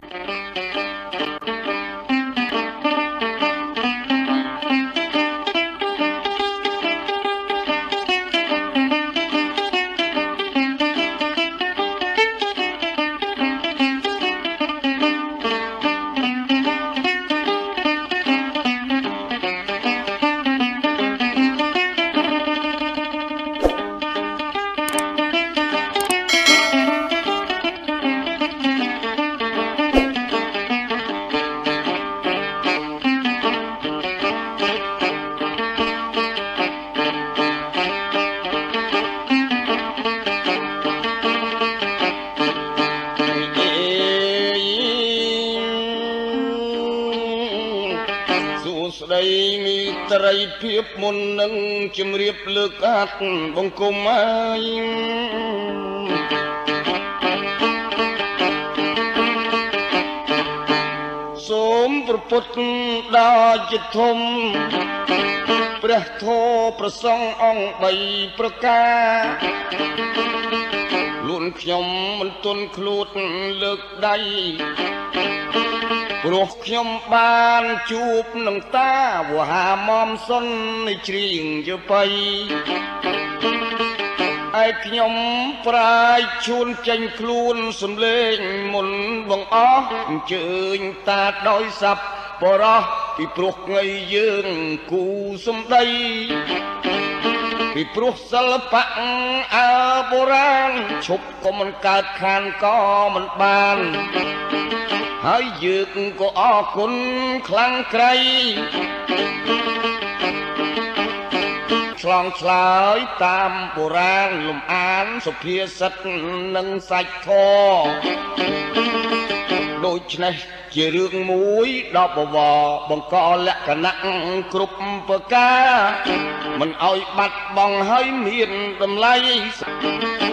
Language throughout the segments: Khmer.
Thank you. បង្គំហើយសូមប្រពុតដល់ជាធំព្រះធម៌ប្រសងអង្គ3ប្រការលួនខ្ញុំមិនទន់ខ្លួនលើកដៃព្រោះខ្ញុំបានជួបនឹងតាវហាមុំសុននៃជ្រៀងយបៃ ឯខ្ញុំប្រាយឈួនចេញខ្លួនសំលេងមុនបងអស់អញ្ជើញតាដោយសັບបរោះពីព្រោះថ្ងៃយើងគូសំដីពីព្រោះសិល្បៈអើបុរាណឈប់ក៏មិនកើតខានក៏មិនបានហើយយើងក៏អរគុណខ្លាំងក្រៃ ឆ្លងឆ្លើយតាមបុរាណលំអានសុភាសិតនិងសាច់ធរដូច្នេះជារឿងមួយដល់បវរបង្កលក្ខណៈគ្រប់ប្រការមិនឲ្យបាត់បង់ហើយមានតម្លៃ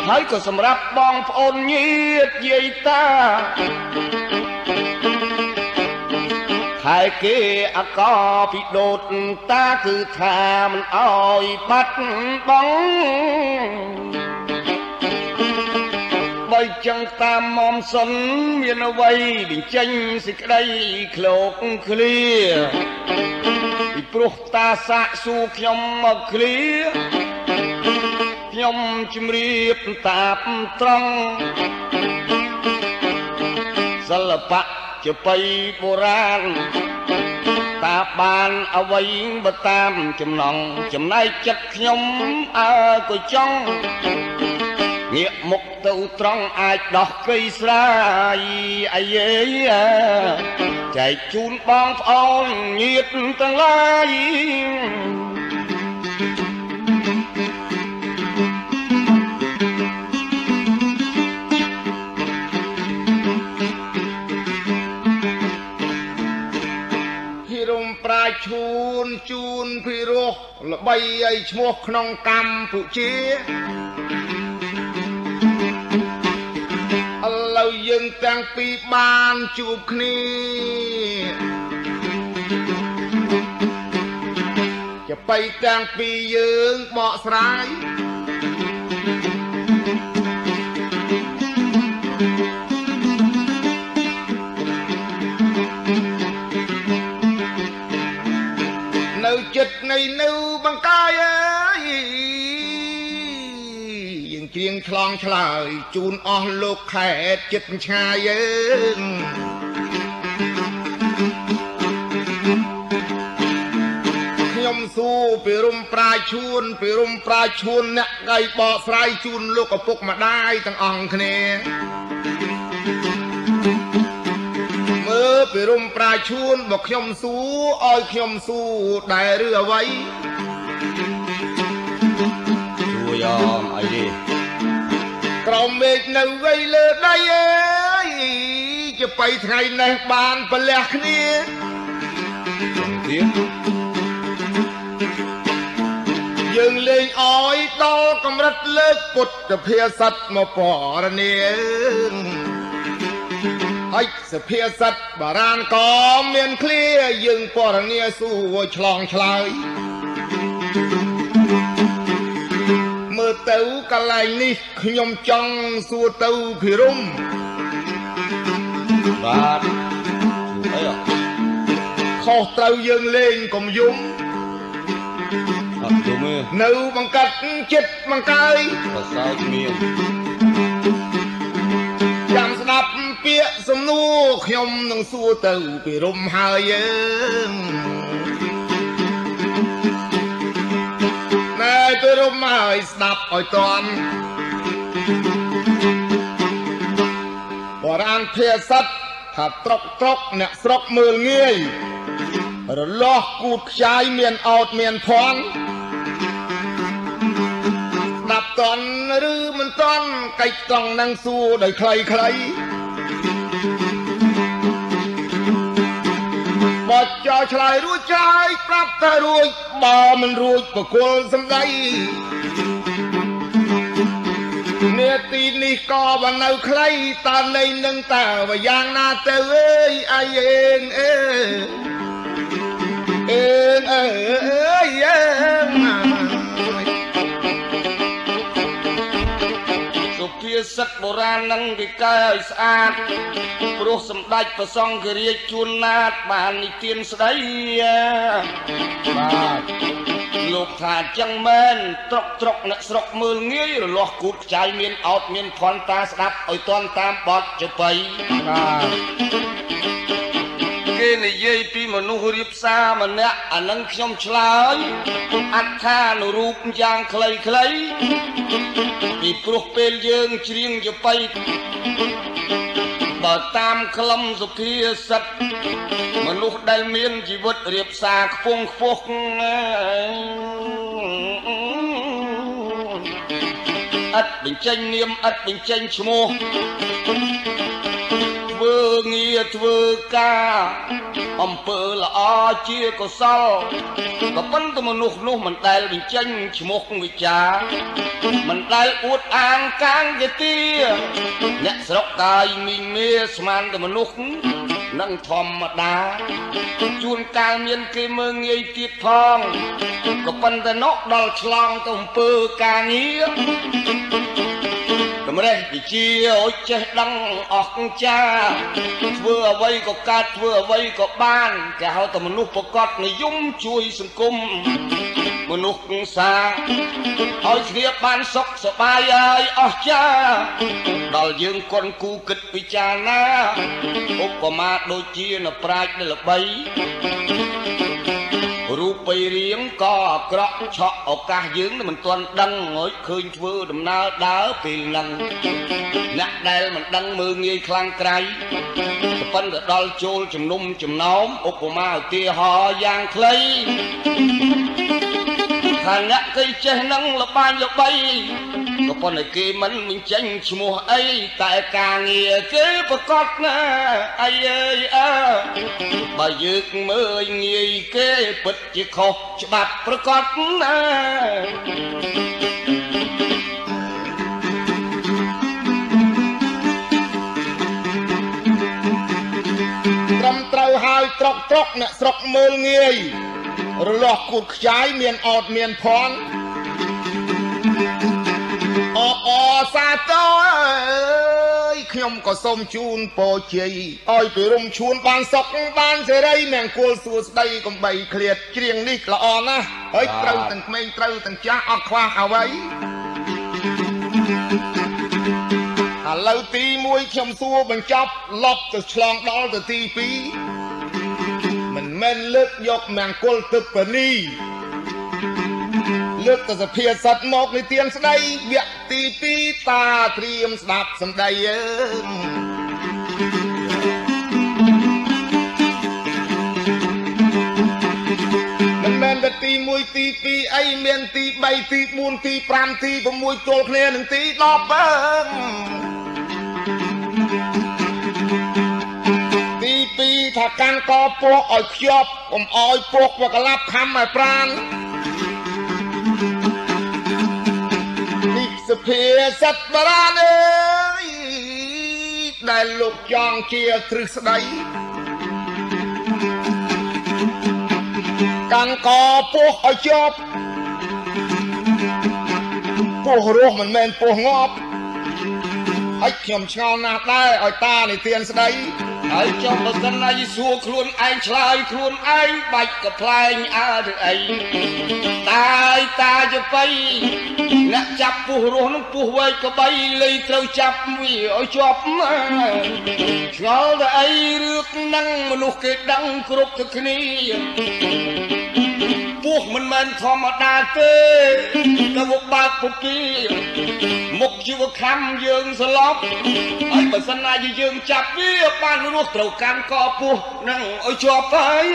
ហើយក៏សម្រាប់បងប្អូនញាតិយាយតា ហើយគេអកពីដូតតាគឺថាមិនអោយបាត់បង់បើចឹងតាមមុំសុនមានអ្វីបញ្ចេញសេចក្តីឃ្លោកឃ្លាពីព្រោះតាសាក់សួរខ្ញុំមកឃ្លាខ្ញុំជំរាបតាបត្រង់ សិល្បៈជាបៃបុរាណតាបានអ្វីបើតាមចំណងចំណែកចិត្តខ្ញុំអើក៏ចង់ងាកមុខទៅត្រង់អាចដោះកៃស្រាយអាយេចែកជូនបងប្អូនញាតទាំងឡាយ ឈួនជូនភិរោះល្បីអីឈ្មោះក្នុងកម្ពុជាឥឡូវយើងទាំងពីរបានជួបគ្នាចាបៃទាំងពីរយើងបកស្រាយ យើងគ្រៀងឆ្លងឆ្លើយជូនអស់លោកខេតចិត្តឆ្ងាយយើងខ្ញុំសួរពីរុំប្រាយឈួនពីរុំប្រាយឈួនអ្នកកៃបកស្រាយជូនលោកឪពុកម្ដាយទាំងអង្គគ្នាពីរុំប្រាឈួនបើខ្ញុំសួរឲ្យខ្ញុំសួរដែរឬអ្វីសួរយ៉ាងអីទេ ក្រមមេឃនៅវៃលើដៃអើយជាបៃថ្ងៃនេះបានប្រលះគ្នាទៀតយើងលេងអោយដល់កម្រិតលើកពុទ្ធភាសិតមកពរនាហើយសភាសិតបារានក៏មានឃ្លាយើងពរនីសួរឆ្លងឆ្លើយ ទៅកន្លែងនេះខ្ញុំចង់សួរទៅភិរមបបាទអីអខុសត្រូវយើងលេងកុំយំអត់យំទេនៅបង្កាត់ចិត្តបង្កើយប្រសើរមានចាំស្ដាប់ពាក្យសំណួរខ្ញុំនឹងសួរទៅពីរំហើយយើង ណែពីរំហើយស្ដាប់ឲ្យតន់បរាណភាសិតថាត្រុកត្រុកអ្នកស្រុកមើលងាយរលាស់គូតខ្ចាយមានអោតមានភ័ណ្ឌស្ដាប់តន់ឬមិនតន់កិច្ចកង់នឹងសួរដោយខ្លីខ្បោះចោលឆ្លើយរួចចាយប្រាប់តែរួចបើមិនរួចបកុលសំដីនេតិនេះក៏បាននៅខ្លីតើនៃនឹងតើវាយ៉ាងណាទៅអើយអាយអេងអើអេងអើយអេង សុភាសិតបុរាណនឹងគេកែឲ្យស្អាតព្រោះសម្ដេចព្រះសង្ឃរាជជួនណាតបាននិទានស្ដីបាទលោកថាអញ្ចឹងមែនត្រុកត្រុកអ្នកស្រុកមើលងាយរលាស់គូតខ្ចាយមានអោតមានផន់តាស្ដាប់ឲ្យតន់តាមបទចបៃបាទ គេនិយាយពីមនុស្សរៀបសារម្នាក់អានឹងខ្ញុំឆ្លើយអត្ថានុរូបយ៉ាងខ្លីៗពីព្រោះពេលយើងច្រៀងយបៃបើតាមខ្លឹមសុភាសិតមនុស្សដែលមានជីវិតរៀបសារខ្ពង់ខ្ពស់ឥតបញ្ចេញនាមឥតបញ្ចេញឈ្មោះ ធ្វើងារធ្វើការអំពើល្អជាកុសលក៏ប៉ុន្តែមនុស្សនោះមិនដែលបញ្ចេញឈ្មោះវិចារមិនដែលអួតអាងកាងយទាអ្នកស្រុកកាយមីងមេស្មានតែមនុស្សនឹងធម្មតាជួនកាលមានគេមើងងាយទៀតផងក៏ប៉ុន្តែនោះដល់ឆ្លងទៅអំពើការងារត ម្រេះវិជាអុចចេះដឹងអស់ចាធ្វើអ្វីក៏កើតធ្វើអ្វីក៏បានគេហៅតែមនុស្សប្រកបនិយមជួយសង្គមមនុស្សសាឲ្យគ្នាបានសុខសប្បាយហើយអស់ចាដល់យើងគន់គូគិតពិចារណាឧបមាដូចជានប្រាជ្ញដែលល្បី រូបបីរៀងក៏អាក្រក់ឆក់ឱកាសយើងនឹងមិនទាន់ដឹងហើយឃើញធ្វើដំណើរដើរពេលហ្នឹងអ្នកដែលមិនដឹងមើងងាយខ្លាំងក្រៃក៏ប៉ុន្តែដល់ចូលជំនុំចំណោមឧបមាឧទាហរណ៍យ៉ាងខ្លី ថាអ្នកគេចេះនឹងលបាញ់លបីក៏ប៉ុន្តែគេមិនបញ្ចេញឈ្មោះអីតែការងារគេប្រកបណាអីអើយអើបើយើងមើលងាយគេពិតជាខុសច្បាប់ប្រកបណាត្រឹមត្រូវហើយត្រុកត្រុកអ្នកស្រុកមើលងាយ រលាស់គូតខ្ចាយមានអត់មានភ័ណ្ឌអអសាទរអើយខ្ញុំក៏សូមជូនពរជ័យឲ្យពីរំឈួនបានសុខបានសេរីមង្គលសួស្ដីកំបីឃ្លាតច្រៀងនេះល្អណាស់ហើយត្រូវទាំងក្មេងត្រូវទាំងចាស់អត់ខ្វះអ្វីឥឡូវទី1ខ្ញុំសួរបញ្ចប់លប់ទៅឆ្លងដល់ទៅទី2 មិនមែនលើកយកមង្គលទឹកបនីលើកទៅសភាសិតមកនិទានស្ដីវគ្គទី2តាត្រៀមស្ដាប់សម្ដីអើមិនមែនតែទី1ទី2អីមានទី3ទី4ទី5ទី6ទល់គ្នានឹងទី10អើទី2 ថាកាន់កពោះឲ្យខ្ជាប់កុំឲ្យពោះវាក្លាប់ខំឲ្យប្រាននេះសភាសិទ្ធបរានអើយដែលលោកចង់ជាទ្រឹស្ដីកាន់កពោះឲ្យជាប់ពោះរស់មិនមែនពោះងាប់ហើយខ្ញុំឆ្ងល់ណាស់ដែរឲ្យតានិទានស្ដី ហើយចុះបើសិនណាយីសួរខ្លួនឯងឆ្លើយខ្លួនឯងបាច់កផ្លែងអើឬអីតាយតាចបៃអ្នកចាប់ពុះរស់នឹងពុះវែកក្បីលៃត្រូវចាប់វាឲ្យជាប់ឆ្ងល់តែអីរឿងហ្នឹងមនុស្សគេដឹងគ្រប់ទៅគ្នា ពោះមិនមែនធម្មតាទេតែមកបើកពុគីមុខជីវខំយើងស្លប់ហើយបើសិនណាយើងចាប់វាបានរស់ត្រូវកាន់កពោះនឹងឲ្យជាប់ហើយ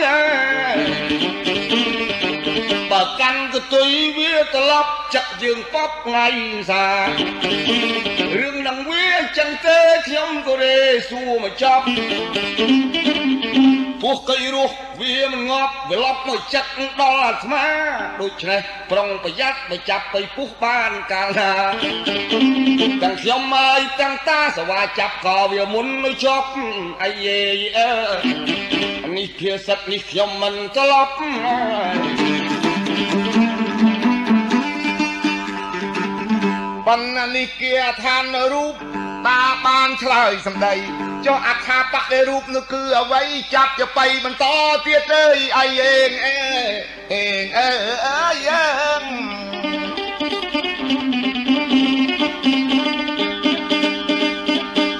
បើកាន់កតុយវាត្រឡប់ចាក់យើងពប់ថ្ងៃសារឿងនឹងវាចឹងទេខ្ញុំក៏រេសួរមកចប់ ពោះកៃរស់វាមិនងាប់វាឡប់មកចិត្តដល់អាត្មាដូច្នេះប្រុងប្រយ័ត្នបើចាប់ទៅពុះបានកាលណាទាំងខ្ញុំហើយទាំងតាសវាចាប់ក៏វាមុននៅជាប់អីយេអើនេះភាសិតនេះខ្ញុំមិនត្រឡប់បណ្ណនេះគាឋានរូបតាបានឆ្លើយសម្ដី ចុះអខាបតិរូបនោះគឺអ្វីចាប់ទៅបៃបន្តទៀតអើយអីអេងអេអេងអើអើយអើ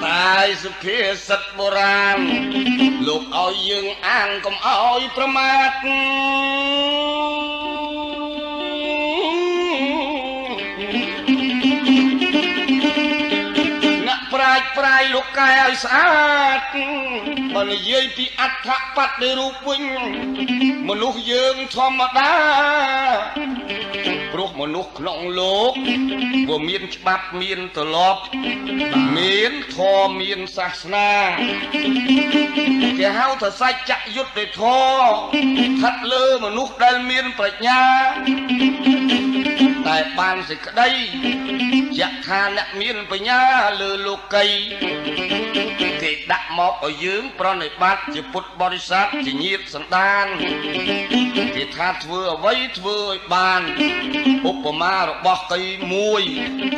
តែសុភាសិតបុរាណលោកឲ្យយើងអានកុំឲ្យប្រមាទ យលោកកែឲ្យស្អាតបើនិយាយពីអដ្ឋបត្តិរូបវិញមនុស្សយើងធម្មតាព្រោះមនុស្សក្នុងលោកវាមានច្បាប់មានទម្លាប់មានធម៌មានសាសនាគេហៅថាសច្ចយុត្តិធម៌ស្ថិតលើមនុស្សដែលមានប្រាជ្ញា តែបានសេចក្តីយថាអ្នកមានបញ្ញាលើលោកីគេដាក់មកឲ្យយើង ប្រណិប័តជាពុទ្ធបរិស័ទជាញាតសន្តានគេថាធ្វើអ្វីធ្វើឲ្យបានឧបមារបស់កីមួយ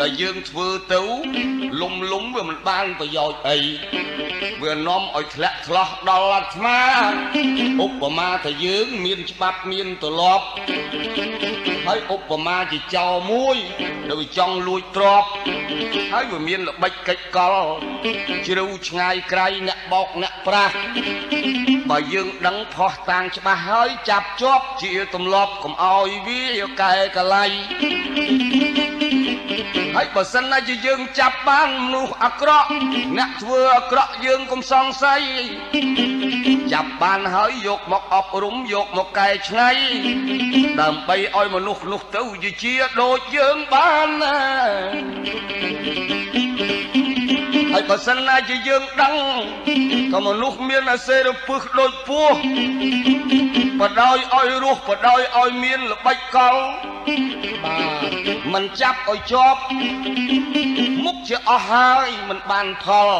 ដែលយើងធ្វើទៅលំលំវាមិនបានប្រយោជន៍អីវានាំឲ្យធ្លាក់ឆ្លោះដល់អាត្មាឧបមាថាយើង មានច្បាប់មានទម្លាប់ហើយឧបមាជាចោមួយដែលវាចង់លួចទ្រព្យហើយវាមានល្បិចកិច្ចកលជ្រៅឆ្ងាយក្រៃអ្នកបោកអ្នកប្រាស់បើយើងដឹងផោះតាំងច្បាស់ហើយចាប់ជាប់ជាទម្លាប់កុំអោយវាកែកលៃ ហើយបើសិនណាជាយើងចាប់បានមនុស្សអាក្រក់អ្នកធ្វើអាក្រក់យើងកុំសង្ស័យចាប់បានហើយយកមកអប់រំយកមកកែច្នៃដើម្បីឲ្យមនុស្សនោះទៅជាដូចយើងបានណាហើយបើសិនណាជាយើងដឹងក៏មនុស្សមានអាសេរពឹសដូចពស់បដោយឲ្យរស់បដោយឲ្យមានល្បិចកល បាទមិនចាប់ឲ្យជាប់មុខជាអស់ហើយមិនបានផល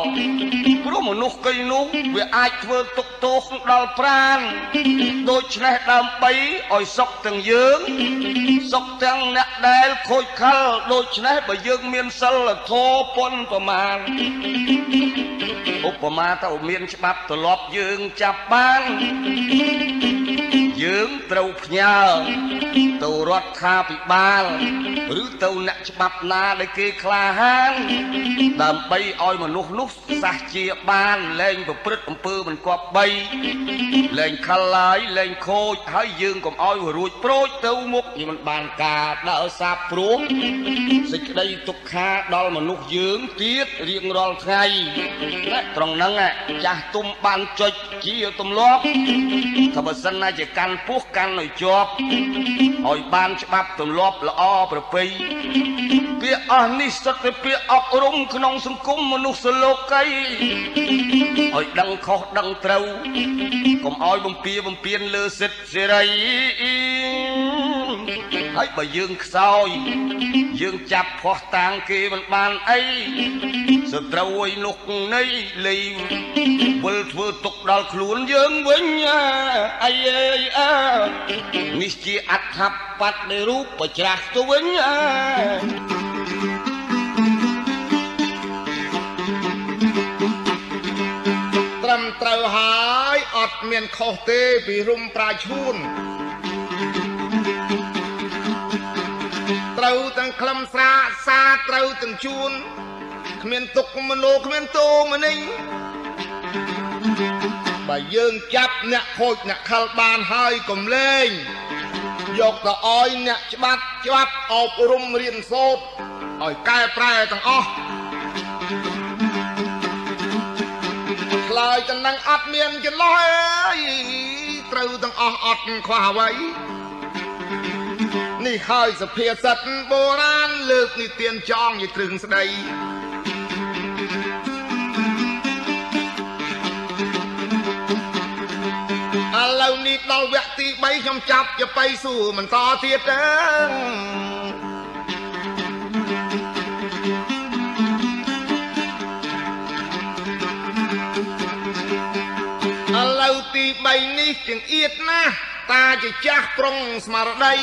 ព្រោះមនុស្សកៃនោះវាអាចធ្វើទុកទោសដល់ប្រានដូច្នេះដើម្បីឲ្យសុខទាំងយើងសុខទាំងអ្នកដែលខូចខលដូច្នេះបើយើងមានសិលធម៌ពុនប្រមាណឧបមាទៅមានច្បាប់ទលាប់យើងចាប់បានយើងត្រូវផ្ញើទៅរដ្ឋាភិបាលឬទៅអ្នកច្បាប់ណាដែលគេក្លាហានដើម្បីឲ្យមនុស្សនោះសះជាបានលែងប្រព្រឹត្តអំពើមិនគប្បីលែងខលឡាយលែងខូចហើយយើងកុំឲ្យរួចប្រូចទៅមុខវាមិនបានការដើរសាបព្រោះសេចក្តីទុក្ខាដល់មនុស្សយើងទៀតរៀងរាល់ថ្ងៃត្រង់ហ្នឹងចាស់ទុំបានចុចជាទម្លាប់ថាបើសិនណាជាកាន់ពោះកាន់ឲ្យជាប់ឲ្យបានច្បាប់ទម្លាប់ល្អប្រពៃពាក្យអស់នេះសុទ្ធតែពាក្យអប់រំក្នុងសង្គមមនុស្សលោកីឲ្យដឹងខុសដឹងត្រូវកុំឲ្យបំពៀបំពៀនលើសិទ្ធិសេរីហើយបើយើងខ្សោយ យើងចាប់ផោះតាងគេមិនបានអីសត្រូវឲ្យនោះនៃលីវិលធ្វើទុកដល់ខ្លួនយើងវិញអីអើនេះជាអត្ថបបត្តិរូបច្រាស់ទៅវិញអើត្រឹមត្រូវហើយអត់មានខុសទេពីរុំប្រាឈួនត្រូវទាំងក្លឹមស្រាសាត្រូវទាំងជួនគ្មានទុកមនុគ្មានទូមនីបើយើងចាប់អ្នកខូចអ្នកខលបានហើយកុំលេង យកទៅអោយអ្នកច្បាប់ច្បាប់អប់រំរៀនសូត្រឲ្យកែប្រែទាំងអស់ខ្លាយតំណឹងអត់មានចន្លោះអើយត្រូវទាំងអស់អត់ខ្វះអ្វីនេះហើយសភាសិតបុរាណលើកនិទានចងយទ្រឹងស្ដី ឡូវនេះដល់វគ្គទី3ខ្ញុំចាប់ជាបៃសួរបន្តទៀតទេឥឡូវទី3នេះជាងអៀតណាស់តាជាចាស់ប្រុងស្មារតី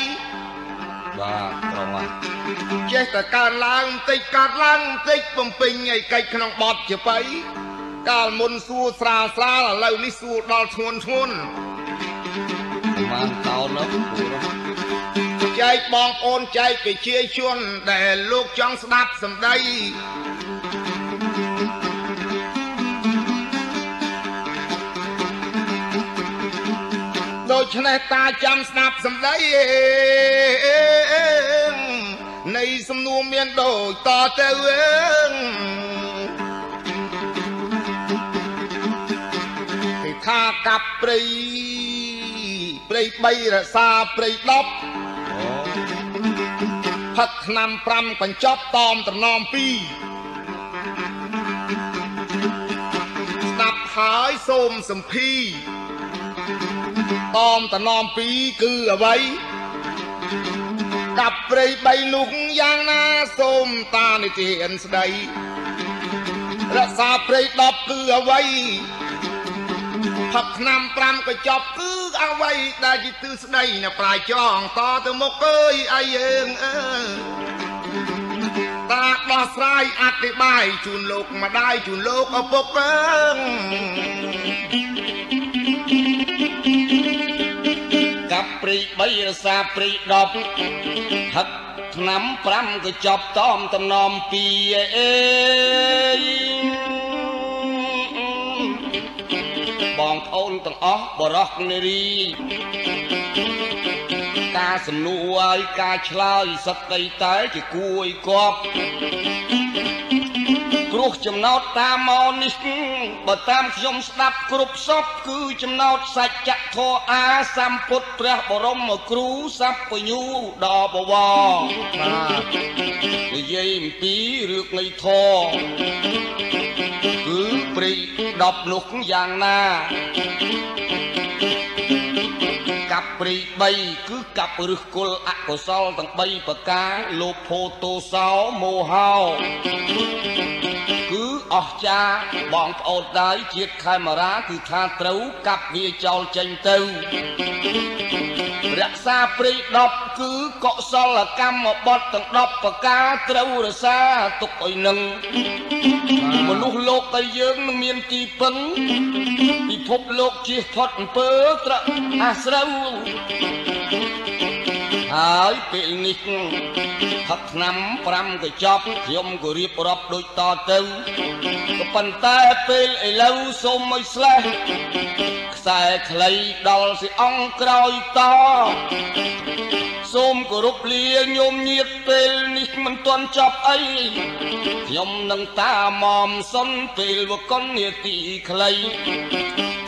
បាទប្រុងហ่ะចេះតែកើនឡើងបន្តិចកាត់ឡើងបន្តិចបំពេញឲ្យកិច្ចក្នុងបត់ជាបៃកាលមុនសួរស្រាលស្រាលឥឡូវនេះសួរដល់ធ្ងន់ធ្ងន់ បានតោននោះចែកបងប្អូនចែកប្រជាជនដែលលោកចង់ស្ដាប់សម្ដីដូច្នេះតាចាំស្ដាប់សម្ដីនៃសំណួរមានដូចតទៅគេថាកាប់ព្រៃ ព្រៃ3រសាព្រៃ10ផឹកឆ្នាំ5កញ្ចប់តอมតំណំ2ស្ដាប់ហើយសូមសំភីតอมតំណំ2គឺអ្វីកាប់ព្រៃ3នោះយ៉ាងណាសូមតានិទានស្ដីរក្សាព្រៃ10គឺអ្វីផឹកឆ្នាំ5ក៏ចប់គឺ អ្វីដែលជាទិស្ដីនៅប្រាយចងតទៅមុខអើយអាយើងអើតាដោះស្រាយអធិប្បាយជូនលោកម្ដាយជូនលោកឪពុកអើកាប់ព្រី3រសាព្រី10ហឹកឆ្នាំ5ក៏ចប់តอมតំណំ2អេ អូនទាំងអស់បរោះនារីការសំណួរឲ្យការឆ្លើយសត្វតែជាគួយគប់ គ្រោះចំណោតតាមមកនេះបើតាមខ្ញុំស្ដាប់គ្រប់សពគឺចំណោតសច្ចធម៌អាសម្ពុទ្ធព្រះបរមគ្រូសัพពញូដល់បវរបាទនិយាយអំពីរឿងនៃធម៌គឺព្រៃ10នោះយ៉ាងណា កាប់ព្រី3គឺកាប់ឫសគល់អកុសលទាំង3ប្រការលោភោទោសោមោហោគឺ អស្ចារ្យបងប្អូនដែរជាតិខេមរាគឺថាត្រូវកាប់វាចោលចេញទៅរក្សាព្រៃ10គឺកុសលកម្មបត់ទាំង10ប្រការត្រូវរក្សាទុកឲ្យនឹងមនុស្សលោកតែយើងនឹងមានទីពឹងពិភពលោកជៀសផុតអំពើត្រអាស្រូវ ហើយពេលនេះផឹកឆ្នាំ5ក៏ចប់ខ្ញុំក៏រៀបរាប់ដូចតទៅក៏ប៉ុន្តែពេលឥឡូវសូមឲ្យស្លេះខ្សែខ្លីដល់សិអង្គក្រោយតសូមគោរពលាញោមញាតពេលនេះមិនទាន់ចប់អីខ្ញុំនឹងតាមមសុនពេលវកុននាទីខ្លី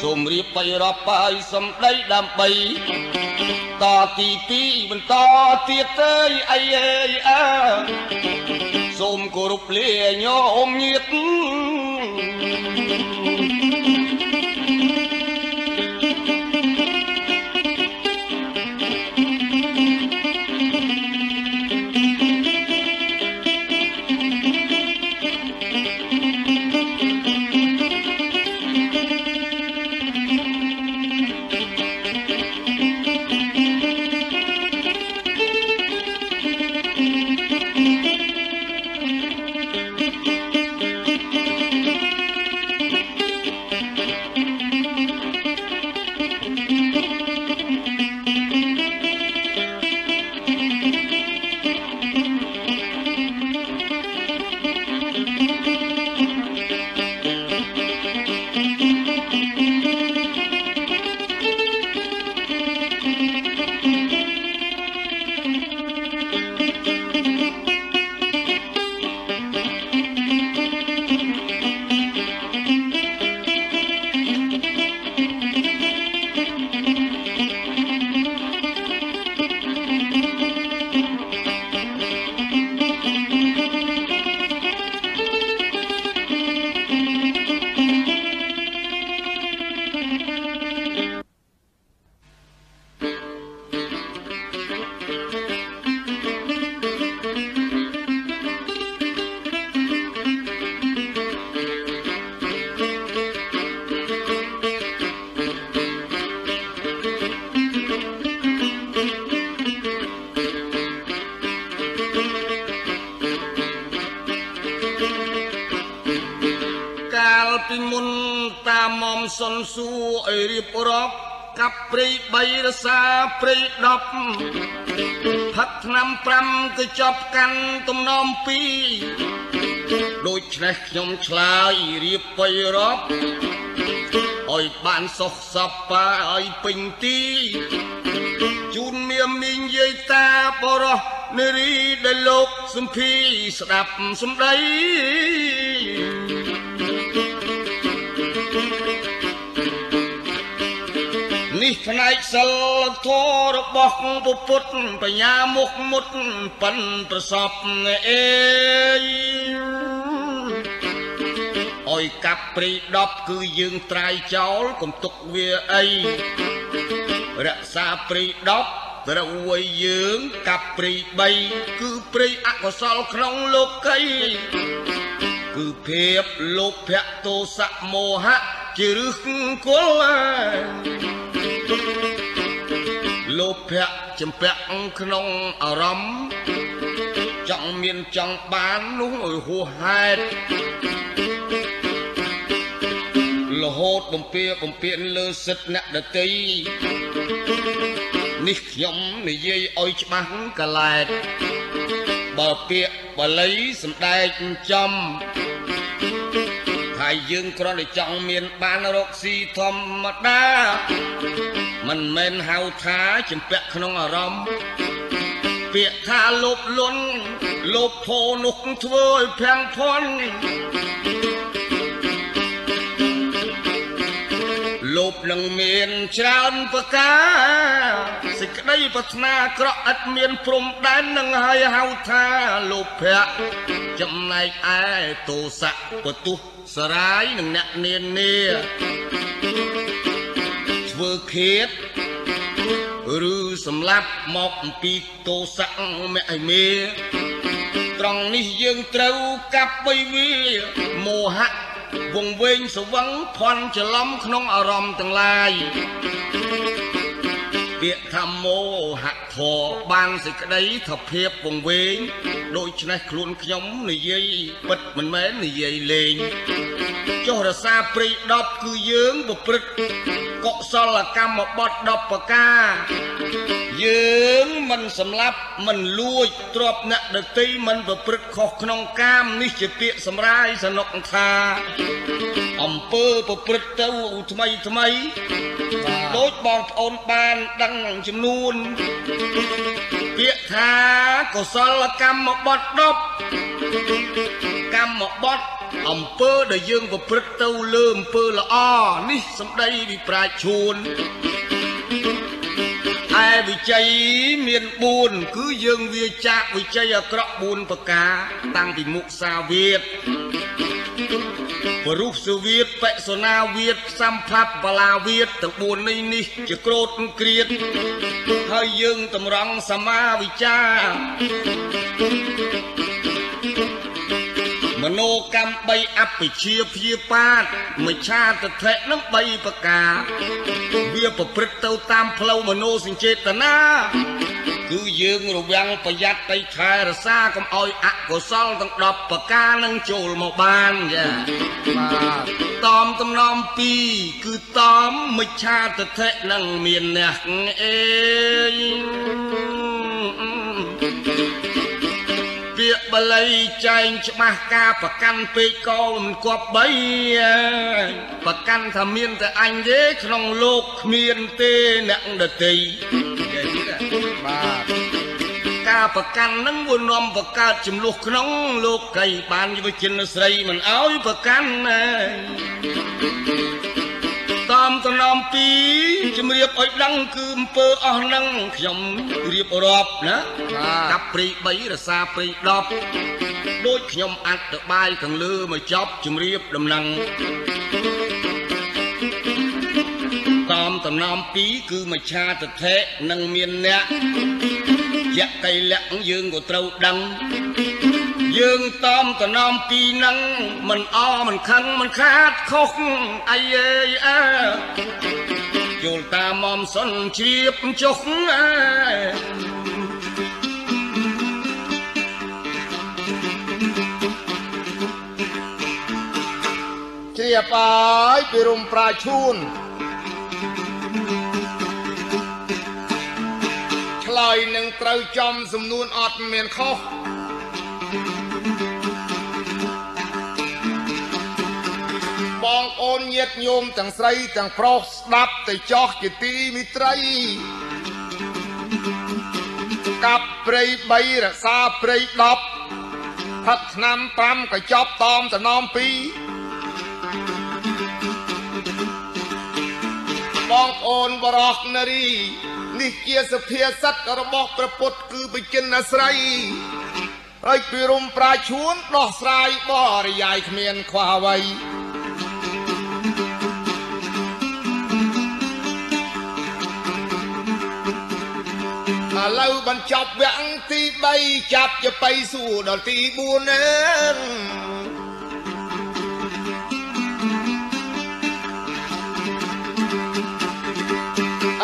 សូមរៀបបៃរាប់បាយសំដីដើម្បីតទី2បន្តទៀតទេអីអើសូមគោរពលាញោមញាត ព្រៃ10ផឹកឆ្នាំ5គឺចប់កាន់ទំនំ2ដូច្នេះខ្ញុំឆ្លើយរៀបបីរាប់ឲ្យបានសុខសប្បាយឲ្យពេញទីជូនមៀមមីងយាយតាបរោះនារីដែលលោកសំភីស្ដាប់សំដី ផ្នែកសិលធម៌របស់ពុទ្ធបញ្ញាមុខមុតប៉ិនប្រសពអេអុយកាប់ព្រី10គឺយើងត្រាយចោលកុំទុកវាអីរក្សាព្រី10ត្រូវឲ្យយើងកាប់ព្រី3គឺព្រីអកុសលក្នុងលោកីគឺភាពលោភៈទោសៈមោហៈជាឫសគល់ លោភៈចម្ពាក់ក្នុងអារម្មណ៍ចង់មានចង់បាននោះឲ្យហួសហេតុរហូតបំពៀបំពៀនលើសិទ្ធអ្នកដតីនេះខ្ញុំនិយាយឲ្យច្បាស់កឡែតបើពាក្យបាលីសំដែងចំ ហើយយើងគ្រាន់តែចង់មានបានរកស៊ីធម្មតាមិនមែនហៅថាចម្ពាក់ក្នុងអារម្មណ៍ពាក្យថាលោភលន់លោភផោនោះធ្វើឲ្យភាំងភ័ន្តលោភនឹងមានច្រើនប្រការសេចក្តីប្រាថ្នាក្រក់ឥតមានព្រំដែននឹងហើយហៅថាលោភៈចំណែកឯទោសៈបទុះ សរាយនឹងអ្នកនានាធ្វើឃាតឬសម្លាប់មកអំពីទោសៈមគ្គមេត្រង់នេះយើងត្រូវកាប់បីវាមោហៈវងវែងសវឹងភ័ន្តច្រឡំក្នុងអារម្មណ៍ទាំងឡាយ ពាក្យថាមោហៈធរបានសេចក្តីថាភាពវងវែងដូច្នេះខ្លួនខ្ញុំនិយាយពិតមិនមែននិយាយលេងចុះរសាព្រៃ10គឺយើងប្រព្រឹត្តកុសលកម្មបត់10ប្រការយើងមិនសម្លាប់មិនលួចទ្រព្យអ្នកដតីមិនប្រព្រឹត្តខុសក្នុងកាមនេះជាពាក្យសម្រាយសនុកថាអំពើប្រព្រឹត្តទៅថ្មីថ្មីដូចបងប្អូនបានដឹងចំនួនពាក្យថាកុសលកម្មបត់10កម្មបត់អំពើដែលយើងប្រព្រឹត្តទៅលើអំពើល្អនេះសម្ដីវិប្រាជឈួនឯវិជ័យមាន4គឺយើងវាចាកវិជ័យអាក្រក់4ប្រការតាំងពីមុសាវាទ បរុសវាទបិសនាវាទសម្ផាប់បលាវាទទាំង4នេះនេះជាក្រោតគ្រៀតហើយយើងតម្រង់សមាវិចា មโนកម្ម3អភិជាព្យាបាទមច្ឆាទិដ្ឋិនឹង3ប្រការវាប្រព្រឹត្តទៅតាមផ្លូវមโนសញ្ចេតនាគឺយើងរវាងប្រយ័ត្នទៅខែរសាកុំឲ្យអកុសលទាំង10ប្រការនឹងចូលមកបានចាបាទតំតំណំ2គឺតំមច្ឆាទិដ្ឋិនឹងមានអ្នកអេ ពាក្យបល័យចែងច្បាស់ការប្រកាន់ពេកក៏មិនគប់បីប្រកាន់ថាមានតែអញទេក្នុងលោកគ្មានទេអ្នកដតីបាទការប្រកាន់នឹងវានាំបង្កើតចំនួនក្នុងលោកីបានយុវជនស្រីមិនអោយប្រកាន់ណា តាមតំណំពីជំរាបឲ្យដឹងគឺអំពើអស់នឹងខ្ញុំរៀបរាប់ណាកាប់ព្រី3រសាព្រី10ដូចខ្ញុំអត្តបាយខាងលើមកចប់ជំរាបដំណឹងតាមតំណំពីគឺមច្ឆាទិដ្ឋិនឹងមានអ្នកយៈកៃលៈយើងក៏ត្រូវដឹង យើងតំតំណំពីនឹងមិនអមិនខឹងមិនខាតខុសអីអើយអើយល់តាមមសុនជ្រាបចុះអើជ្រាបហើយពីរុំប្រាឈូនឆ្លើយនឹងត្រូវចំសំនួនអត់មានខុស បងប្អូនញាតិញោមទាំងស្រីទាំងប្រុសស្ដាប់ទៅចោះជាទីមិត្តរីកាប់ព្រៃ3រក្សាព្រៃ10ផឹកឆ្នាំ5ក៏ចប់តอมតំណំ2បងប្អូនបរោះនារីនេះជាសភាសិទ្ធរបស់ព្រះពុទ្ធគឺបជនអាស្រ័យហើយពីរុំប្រាឈួនដោះស្រាយបរិយាយគ្មានខ្វះអ្វី ឥឡូវបញ្ចប់វគ្គទី3ចាប់ទៅបៃសួរដល់ទី4នឹង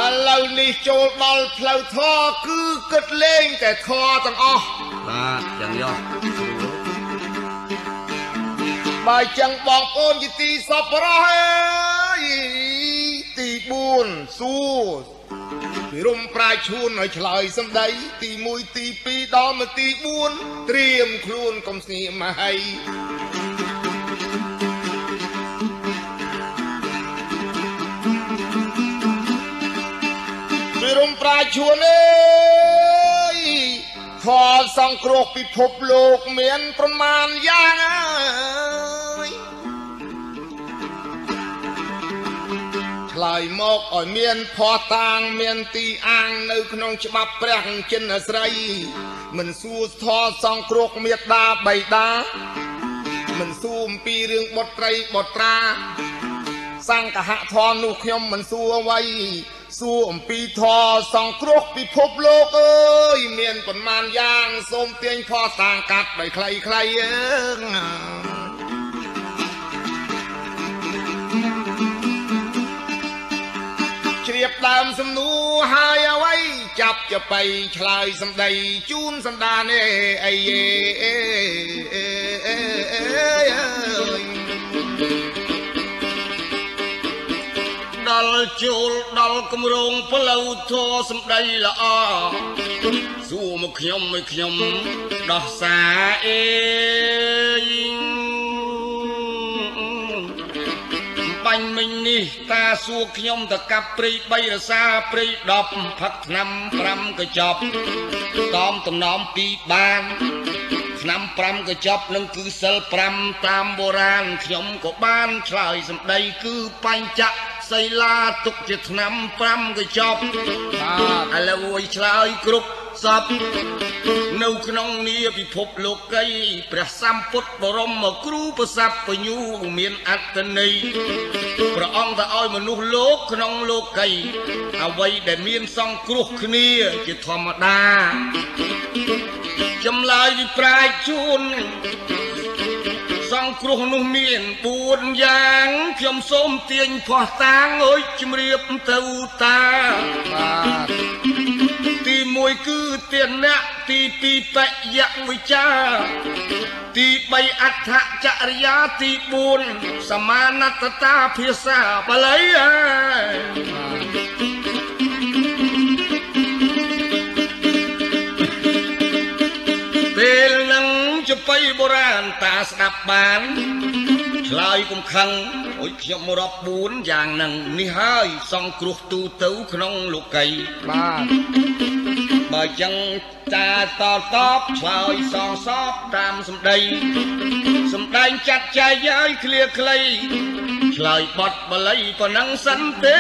ឥឡូវនេះចូលដល់ផ្លូវធរគឺគិតលេងតែធរទាំងអស់បាទចឹងយោបើចឹងបងប្អូនជាទីសពរស់អើយទី4សួរ ពីរុំប្រាឈួនឲ្យឆ្លើយសំដី ទី1ទី2ដល់មកទី4ត្រៀមខ្លួនកុំស្ងៀមមកហើយពីរុំប្រាឈួនអើយខលសង្គ្រោះពិភពលោកមានប្រមាណយ៉ាងអើ ឆ្លើយមកឲ្យមានផោះតាងមានទីអាងនៅក្នុងច្បាប់ព្រះចិនអាស្រ័យមិនសួរធរសង្គ្រោះមេត្តាបៃតាមិនសួរអំពីរឿងបុត្រីបុត្រា សង្កហធម៌នោះខ្ញុំមិនសួរអ្វីសួរអំពីធរសង្គ្រោះពិភពលោកអើយមានប៉ុន្មានយ៉ាងសូមទាញផោះតាងកាត់ដោយខ្លីៗអើ ជ្រាបដើមសំណួរហើយអ្វីចាប់ចបៃឆ្លើយសំដីជូនសំដានអេអីអេដល់ចូលដល់គម្រោងផ្លូវធរសំដីល្អសួរមកខ្ញុំឲ្យខ្ញុំដោះសារអេ បាញ់មិញនេះតាសួរខ្ញុំទៅកាប់ព្រៃ3រសាព្រៃ10ផឹកឆ្នាំ5កញ្ចប់តំតំណំ2បានឆ្នាំ5កញ្ចប់នឹងគឺសិល5តាមបុរាណខ្ញុំក៏បានឆ្លើយសម្ដីគឺបញ្ចៈ សីលាទុកជាឆ្នាំ5កញ្ចប់បាទឥឡូវអុយឆ្លើយគ្រប់សពនៅក្នុងនីពិភពលោកីព្រះសម្ពុទ្ធបរមគ្រូប្រស័ព្ទបញ្ញូមានអត្តន័យព្រះអង្គទៅឲ្យមនុស្សលោកក្នុងលោកីអ្វីដែលមានសង្គ្រោះគ្នាជាធម្មតាចម្លើយវិប្រាជ្ញជួនសង្គ្រោះនោះមាន4យ៉ាងខ្ញុំសូមទាញផោះតាងអើយជំរាបទៅតាបាទទី1គឺទានៈទី2បយៈវិចាទី3អដ្ឋចរិយាទី4សមានតតាភាសាបាលីពេល ចបៃបុរាណតាស្ដាប់បានឆ្លើយគុំខឹងអុយខ្ញុំរាប់4យ៉ាងនឹងនេះហើយសង្គ្រោះទូទៅក្នុងលោកីបាទបើចឹងតាតតបឆ្លើយសងសពតាមសម្ដីសម្ដែងចាត់ចែកឲ្យឃ្លាខ្លីឆ្លើយបត់បល័យប៉ុណ្ណឹងសិនទេ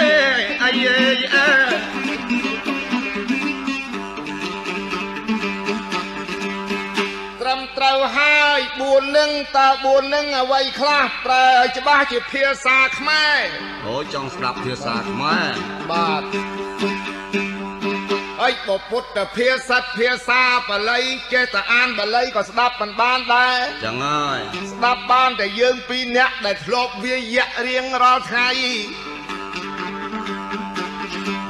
អាយអើ ត្រឹមត្រូវហើយ4នឹងតើ4នឹងអ្វីខ្លះប្រើច្បាស់ជាភាសាខ្មែរអូចង់ស្ដាប់ភាសាខ្មែរបាទហើយបពុទ្ធភាសាភាសាបាលីចេះតែអានបាលីក៏ស្ដាប់មិនបានដែរចឹងហើយស្ដាប់បានតែយើងពីរនាក់ដែលធ្លាប់វាយៈរៀងរាល់ថ្ងៃ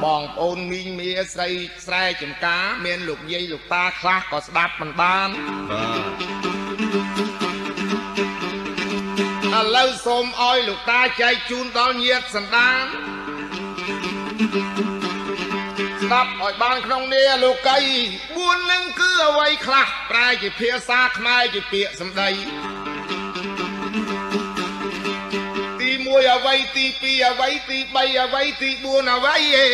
បងប្អូនមីងមាស្រីស្រែចំការ មានលោកយាយលោកតាខ្លះក៏ស្ដាប់មិនបានបាទឥឡូវសូមឲ្យលោកតាចែកជូនដល់ញាតិសន្តានស្ដាប់ឲ្យបានក្នុងនេះលោកី4នឹងគឺអ្វីខ្លះប្រែជាភាសាខ្មែរជាពាក្យសម្ដី 1អ្វីទី2អ្វីទី3អ្វីទី4អ្វីអេ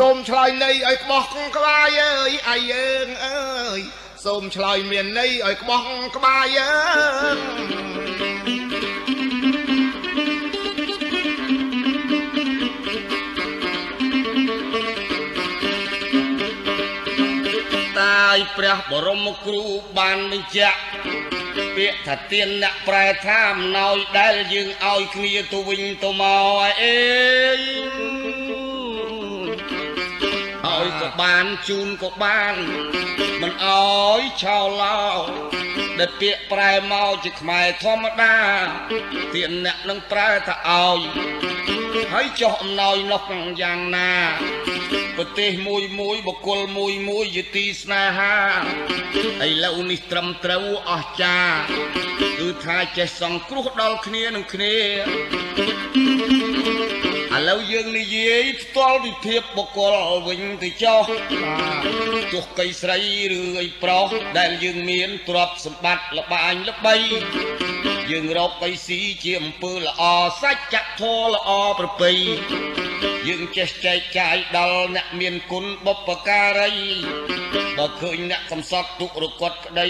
សូមឆ្លើយនៃឲ្យក្បោះក្បាយអើយអាយយើងអើយសូមឆ្លើយមានន័យឲ្យក្បោះក្បាយអើយ ព្រះបរមគ្រូបានបញ្ជាក់ពាក្យថាទៀនអ្នកប្រែថាអំណោយដែលយើងឲ្យគ្នាទៅវិញទៅមកអេ បានជូនក៏បានមិនអោយឆោឡោដែលពាក្យប្រែមកជាខ្មែរធម្មតាទៀនអ្នកនឹងប្រែថាឲ្យហើយចុះអំណោយនោះយ៉ាងណាប្រទេសមួយមួយបុគ្គលមួយមួយយទីស្នេហាឥឡូវនេះត្រឹមត្រូវអស្ចារ្យគឺថាចេះសង្គ្រោះដល់គ្នានឹងគ្នាឥ ឡូវយើងនិយាយផ្ទាល់ពីភាពបុគ្គលវិញទៅចុះទោះកៃស្រីឬអីប្រុសដែលយើងមានទ្រព្យសម្បត្តិលបាញល្បី យើងរកកៃស៊ីជាអំពើល្អសាច់ចក្ធរល្អប្រពៃយើងចេះចែកចាយដល់អ្នកមានគុណបុព្វការី បើឃើញអ្នកកំសត់ទុករកត់ក្តី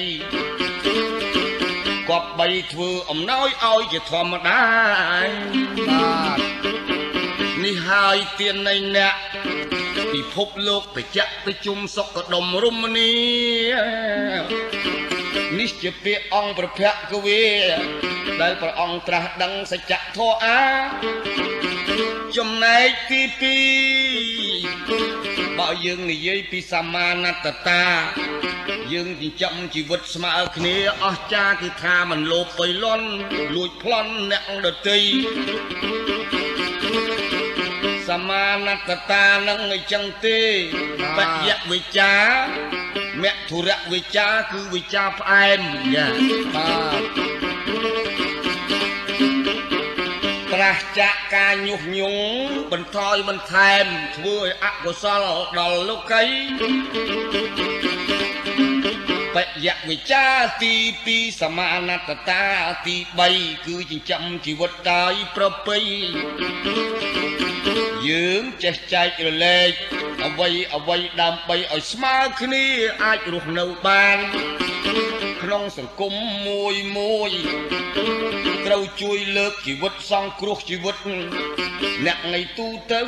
គប្បីធ្វើអំណោយឲ្យជាធម្មតាបាទ នេះហើយទាននៃអ្នកពិភពលោកបច្ចៈប្រជុំសុខដុមរមនីនេះជាពាក្យអង្គប្រភគវាដែលព្រះអង្គត្រាស់ដឹងសច្ចធម៌អាចំណែកទី2បើយើងនិយាយពីសមាណតតា យើងចិញ្ចឹមជីវិតស្មើគ្នាអស្ចារគឺថាមិនលោភបុយលន់លួចប្លន់អ្នកដតីសមា ណតតានឹងអញ្ចឹងទេបយៈវិចាមធុរៈវិចាគឺវិចាផ្អែមយ៉ាបាទប្រាសចាកការញុះញង់បន្ថយបន្ថែមធ្វើឲ្យអកុសលដល់លោកី បយៈវិចាទី2សមាណតតាទី3គឺចិញ្ចឹមជីវិតដោយប្រពៃយើងចេះចែករលែកអ្វីអ្វីដើម្បីឲ្យស្មើគ្នាអាចរស់នៅបាន ក្នុងសង្គមមួយមួយត្រូវជួយលើកជីវិតសង្គ្រោះជីវិតអ្នកថ្ងៃទូទៅ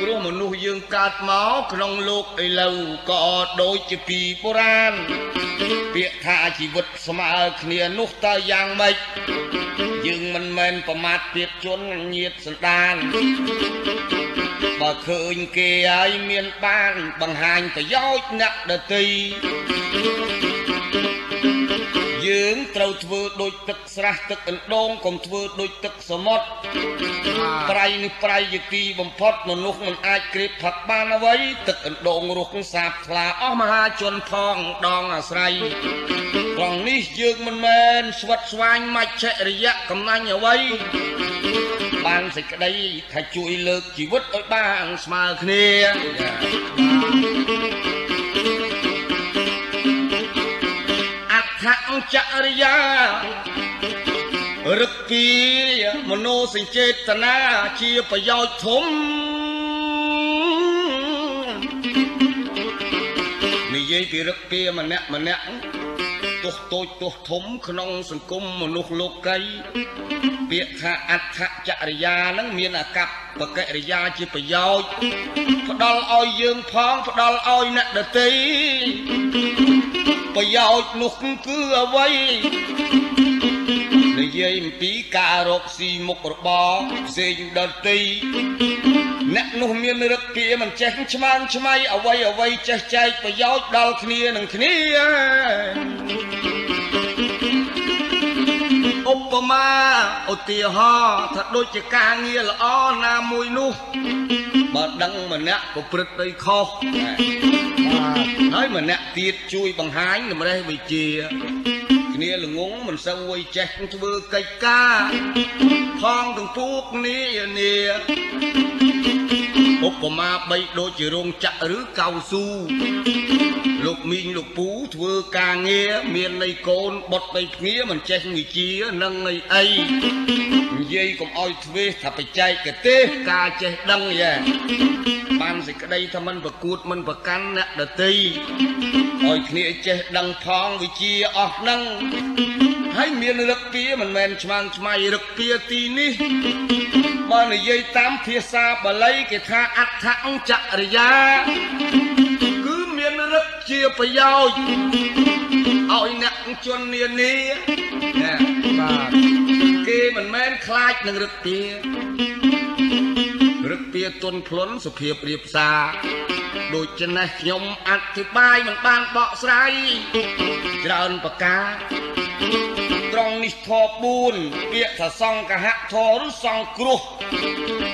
ព្រោះមនុស្សយើងកើតមកក្នុងលោកឥឡូវក៏ដូចជាពីបុរាណពាក្យថាជីវិតស្មើគ្នានោះតើយ៉ាងម៉េច យើងមិនមែនប្រមាថពាក្យជនញាតសន្តានបើឃើញគេហើយមានបានបង្ហាញប្រយោជន៍អ្នកដទៃ យើងត្រូវធ្វើដូចទឹកស្រះទឹកអណ្ដូងកុំធ្វើដូចទឹកសមុទ្រប្រៃនេះប្រៃយទីបំផុតមនុស្សមិនអាចក្រេបផឹកបានអ្វីទឹកអណ្ដូងរស់សាបថ្លាអស់មហាជនផងដងអាស្រ័យត្រង់នេះយើងមិនមែនស្វិតស្វាញមច្ឆរិយៈកំណាញ់អ្វីបានសេចក្តីថាជួយលើកជីវិតឲ្យបានស្មើគ្នា ចរិយារឹកពីមโนសញ្ចេតនាជាប្រយោជន៍ធំនិយាយពីរឹកពីម្នាក់ម្នាក់ ទោះតូចទោះធំក្នុងសង្គមមនុស្សលោកីពាក្យថាអដ្ឋចរិយានឹងមានអកប្បកិរិយាជាប្រយោជន៍ផ្ដល់ឲ្យយើងផងផ្ដល់ឲ្យអ្នកដទៃប្រយោជន៍នោះគឺអ្វី និយាយអំពីការរកស៊ីមុខរបរផ្សេងដទៃអ្នកនោះមានរឹកពីមិនចេះឆ្មាំងឆ្មៃអ្វីអ្វីចេះចែកប្រយោជន៍ដល់គ្នានឹងគ្នាឧបមាឧទាហរណ៍ថាដូចជាការងារល្អណាមួយនោះបើដឹងម្នាក់ប្រព្រឹត្តដីខុសហើយម្នាក់ទៀតជួយបង្ហាញតម្រេះវិជា គ្នាល្ងងមិនសូវចេះធ្វើកិច្ចការផងទាំងពួកគ្នានា ឧបមាបីដូចជារោងចក្រឬកៅស៊ូលោកមីងលោកពូធ្វើការងារមានន័យកូនបុតបីគ្នាមិនចេះវិជានឹងន័យអីនិយាយកុំអោយទ្វេថាបច្ចេកទេសការចេះដឹងយ៉ែបានសេចក្តីថាមិនប្រកួតមិនប្រកាន់អ្នកដតីឲ្យគ្នាចេះដឹងផងវិជាអស់នឹង ហើយមានរឹកពៀមិនមែនឆ្មាំងឆ្មៃរឹកពៀទីនេះបើនិយាយតាមភាសាបាលីគេថាអដ្ឋចរិយា គឺមានរឹកជាប្រយោជន៍ឲ្យអ្នកជននានាណាបាទគេមិនមែនខ្លាចនឹងរឹកពៀរឹកពៀទុនភ្លុនសុភាពរៀបសារដូច្នេះខ្ញុំអធិប្បាយមិនបានបកស្រាយច្រើនប្រការ ត្រង់នេះធម៌4ពាក្យថាសង្កហៈធម៌ឬសង្គ្រោះ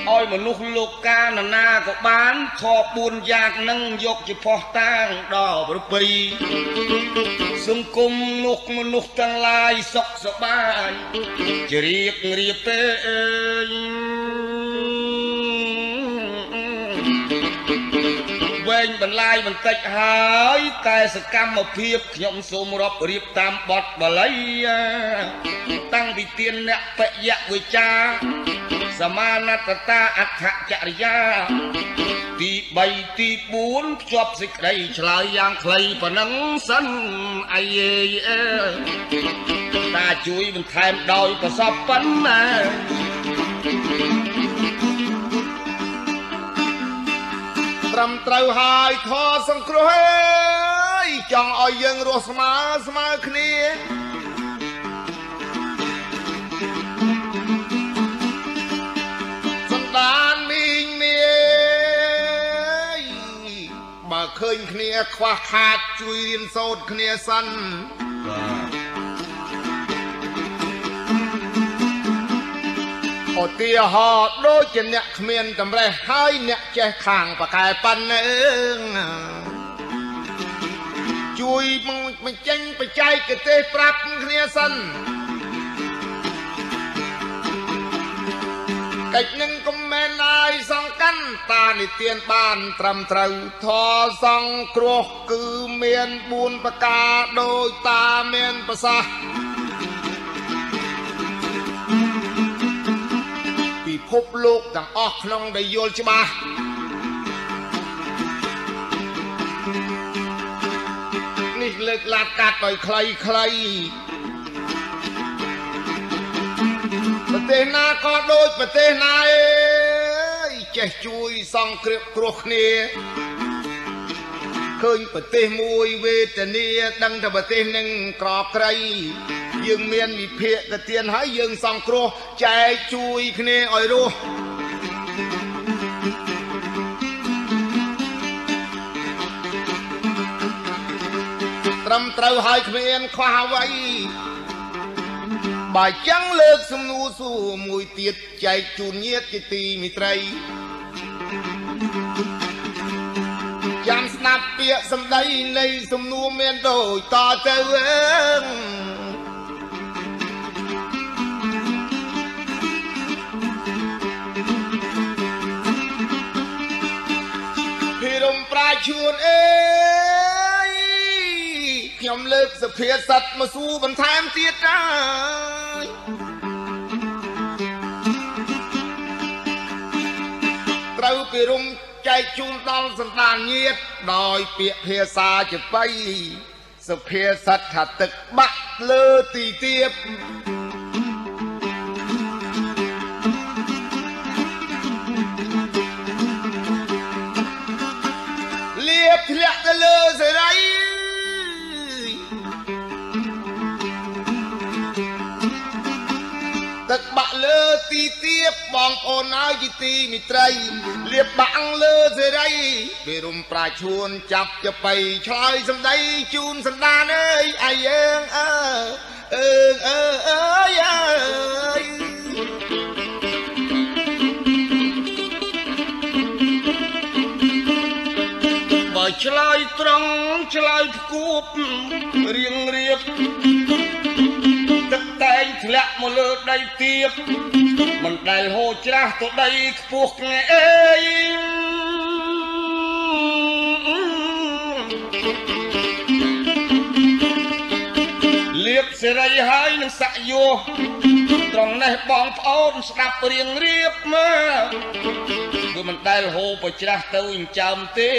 ឲ្យមនុស្សលោកកានណាក៏បានធម៌4យ៉ាងនឹងយកជាផោះតាងដល់ប្រពៃសង្គមនោះមនុស្សទាំងឡាយសុខសប្បាយជ្រាបរៀបទេអើយ វែងបន្លាយបន្តិចហើយតែសកម្មភាពខ្ញុំសូមរាប់រៀបតាមបទបាលីតាំងពីទានអ្នកបយៈវិចាសមានតតាអដ្ឋចរិយាទី3ទី4ភ្ជាប់សេចក្តីឆ្លើយយ៉ាងខ្លីប៉ុណ្ណឹងសិនអាយេអើតាជួយបន្ថែមដោយប្រសពប៉ុណ្ណា ត្រឹមត្រូវហើយខសង្គ្រោះអើយចង់ឲ្យយើងរស់ស្មើស្មើគ្នាសន្តានមីងមីបើឃើញគ្នាខ្វះខាតជួយរៀនសូត្រគ្នាសិនបាទ ឧទាហរណ៍ដូចជាអ្នកគ្មានតម្រេះហើយអ្នកចេះខាងបកែប៉ាន់អើជួយបញ្ចេញបច្ចេកទេសប្រាប់គ្នាសិនកិច្ចនឹងកុំមែនអាយសង្កាន់តានិទានបានត្រឹមត្រូវធរសង្គ្រោះគឺមាន4ប្រការដោយតាមានប្រសាសន៍ ភពលោកទាំងអស់ក្នុងដែលយល់ច្បាស់នេះលើកឡាតកាត់ដោយខ្លីខ្លីប្រទេសណាក៏ដូចប្រទេសណាអើយចេះជួយសង្គ្រាមគ្រោះគ្នាឃើញប្រទេសមួយវេទនាដឹងថាប្រទេសនឹងក្រក្រៃ យើងមានវិភាកទានហើយយើងសង្គ្រោះចែកជួយគ្នាឲ្យរស់ត្រឹមត្រូវហើយគ្មានខ្វះអ្វីបើចឹងលើកសំណួរសួរមួយទៀតចែកជូនញាតិជាទីមិត្តរីចាំស្ដាប់ពាក្យសម្ដីនៃសំណួរមានដូចតទៅអើ ជួនអើយខ្ញុំលើកសភាសិតមកសួរបន្ថែមទៀតហើយត្រូវពីរុំចែកជូនដល់សន្តានញាត ដោយពាក្យភាសាជាបៃសុភាសិតថាទឹកបាក់លើទីទៀប លាបបងប្អូនហើយជាទីមិត្តរីលាបបាំងលើសេរីពេលរំប្រាឈួនចាប់ចបៃឆ្លើយសំដីជូនសណ្ដានអើយអាយអើងអើអើងអើអើយអើយបើឆ្លើយត្រង់ឆ្លើយគួបរៀងរៀប ធ្លាក់មកលើដីទៀបមិនដែលហូរច្រាស់ទៅដីខ្ពស់ក្ងអេយលៀបសេរីហើយនឹងសាក់យោត្រង់នេះបងប្អូនស្ដាប់រៀងរៀបមកគឺមិនដែលហូរប្រច្រាស់ទៅចិញ្ចើមទេ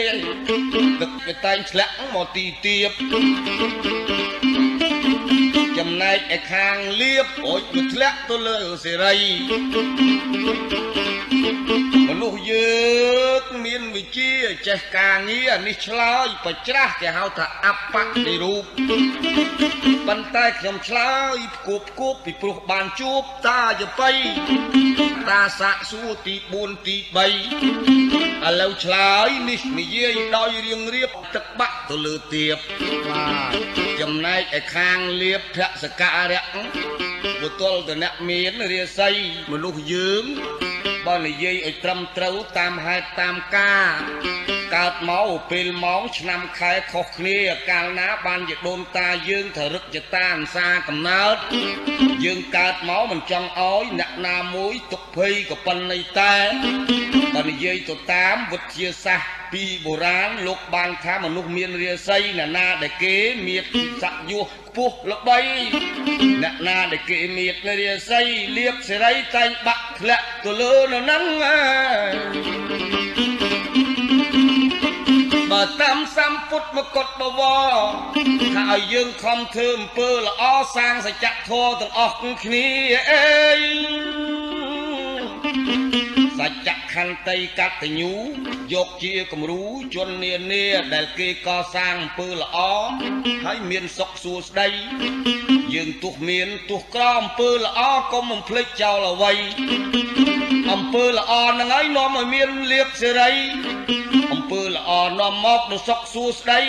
ទឹកវាតែងធ្លាក់មកទីទៀបចំណែ កឯខាងលៀបអូចវាធ្លាក់ទៅលើសេរីមនុស្សយើងមានវិជាចេះការងារនេះឆ្លើយបច្រាស់គេហៅថាអបតិរូបប៉ុន្តែខ្ញុំឆ្លើយផ្គប់ផ្គប់ពីព្រោះបានជួបតាយបៃតាសាក់សួរទី4ទី3ឥឡូវឆ្លើយនេះនិយាយដោយរៀងរៀបទឹកបាក់ទៅលើទៀបបាទចំណែកឯខាងលៀបភសករៈបុទលតអ្នកមានរាសីមនុស្សយើងបើនិយាយឲ្យត្រឹមត្រូវតាមហេតុតាមការ កើតមកពេលម៉ោងឆ្នាំខែខុសគ្នាកាលណាបានជាដូនតាយើងទៅរឹកចតាអន្សាកំណើតយើងកើតមកមិនចង់ឲ្យអ្នកណាមួយទុកភ័យក៏ប៉ុន្តែតែបើនិយាយទៅតាមវិទ្យាសាស្ត្រ ពីបុរាណលោកបានថាមនុស្សមានរាសីអ្នកណាដែលគេមានស័កយុះខ្ពស់ល្បីអ្នកណាដែលគេមានរាសីលៀបសេរីតែងបាក់ធ្លាក់ទៅលើនៅហ្នឹងបើតាមសម្ពុតមកុដបវរថាឲ្យយើងខំធ្វើអំពើល្អសាងសច្ចធម៌ទាំងអស់គ្នាអេ សច្ចខន្តីកតញ្ញូយកជាគំរូជននានាដែលគេកសាងអំពើល្អហើយមានសុខសួស្តីយើងទោះមានទោះក្រអំពើល្អកុំបំភ្លេចចោលអ្វីអំពើល្អនឹងហើយនាំឲ្យមានលៀបសេរីអំពើល្អនាំមកនូវសុខសួស្តី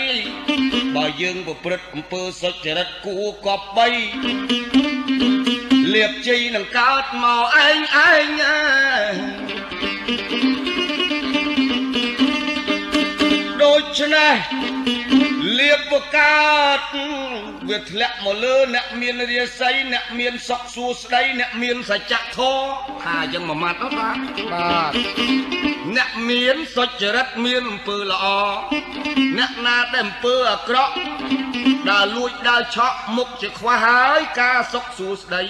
បើយើងប្រព្រឹត្តអំពើសុចរិតគួរកប់បី លៀបជ័យនឹងកើតមកឯងឯងដូច្នេះលៀបបកើត វាធ្លាក់មកលើអ្នកមានរាសីអ្នកមានសុខសួស្តីអ្នកមានសច្ចធម៌ថាអញ្ចឹងមួយម៉ាត់អត់បាទបាទអ្នកមានសុចរិតមានអំពើល្អអ្នកណាដែលអំពើអាក្រក់ដើរលួចដើរឆក់មុខជាខ្វះហើយការសុខសួស្តី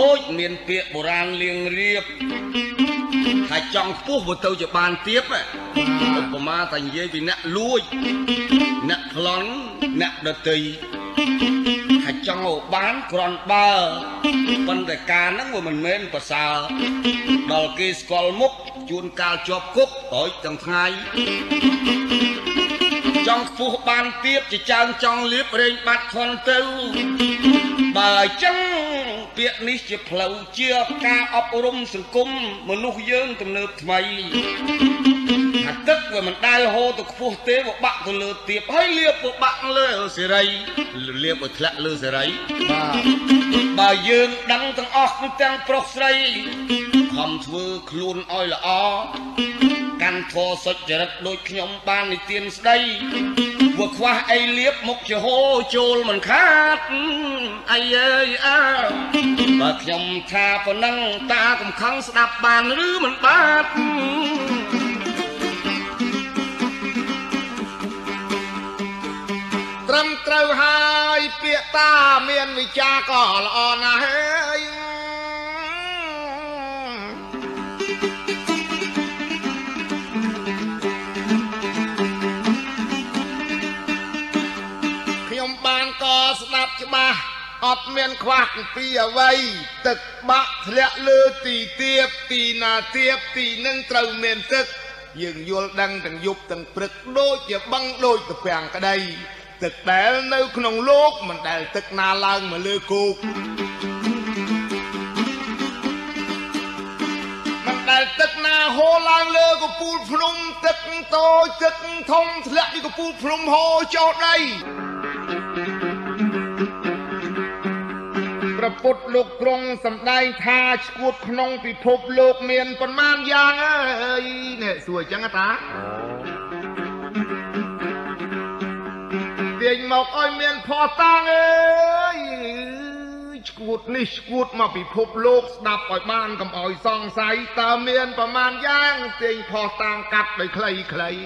ដូចមានពាក្យបុរាណលៀងរៀបថាចង់ខ្ពស់មកទៅជាបានទៀបឧបមាថានិយាយពីអ្នកលួចអ្នកប្លន់អ្នកដតីថាចង់ឲ្យបានគ្រាន់បើប៉ុន្តែការហ្នឹងវាមិនមែនប្រសើរដល់គេស្គាល់មុខជួនកាលជាប់គុកហើយទាំងថ្ងៃ ចង់ខ្ពស់បានទៀបជាចើងចង់លៀបរែងបាត់ខន់ទៅ បើអញ្ចឹងពាក្យនេះជាផ្លូវជាការអប់រំសង្គមមនុស្សយើងទំនើបថ្មី ថាទឹកវាមិនដែលហូរទៅខ្ពស់ទេវាបាក់ទៅលើទៀបហើយលាបវាបាក់លើសេរីលាបឲ្យធ្លាក់លើសេរីបាទបើយើងដឹងទាំងអស់ទាំងប្រុសស្រីខំធ្វើខ្លួនឲ្យល្អកាន់ធរសុចរិតដូចខ្ញុំបាននិទានស្ដីវាខ្វះអីលៀបមុខជាហូរចូលមិនខាតអីអើយអើបើខ្ញុំថាប៉ុណ្ណឹងតាកំខឹងស្ដាប់បានឬមិនបាទ ត្រឹមត្រូវហើយពាក្យតាមានវិចារក៏ល្អណាស់ហើយច្បាស់អត់មានខ្វះពីអ្វីទឹកបាក់ធ្លាក់លើទីទៀបទីណាទៀបទីនឹងត្រូវមានទឹកយើងយល់ដឹងទាំងយប់ទាំងព្រឹកដូចជាបឹងដូចទៅពាំងក្តី ទឹកដែលនៅក្នុងលោកមិនដែលទឹកណាឡើងមកលើគោកមិនដែលទឹកណាហូរឡើងលើកពូលភ្នំទឹកតូចទឹកធំធ្លាក់ពីកពូលភ្នំហូរចូលដីព្រះពុទ្ធលោកទ្រង់សម្ដែងថាឈួតក្នុងពិភពលោកមានប៉ុន្មានយ៉ាងអើយនេះសួរអញ្ចឹងតា ទាញមកឲ្យមានផោះតាំងអើយឈួតនេះឈួតមកពិភពលោកស្ដាប់ឲ្យបានកុំឲ្យសង្ស័យតើមានប្រមាណយ៉ាងទាញផោះតាំងកាត់ដោយខ្លីៗ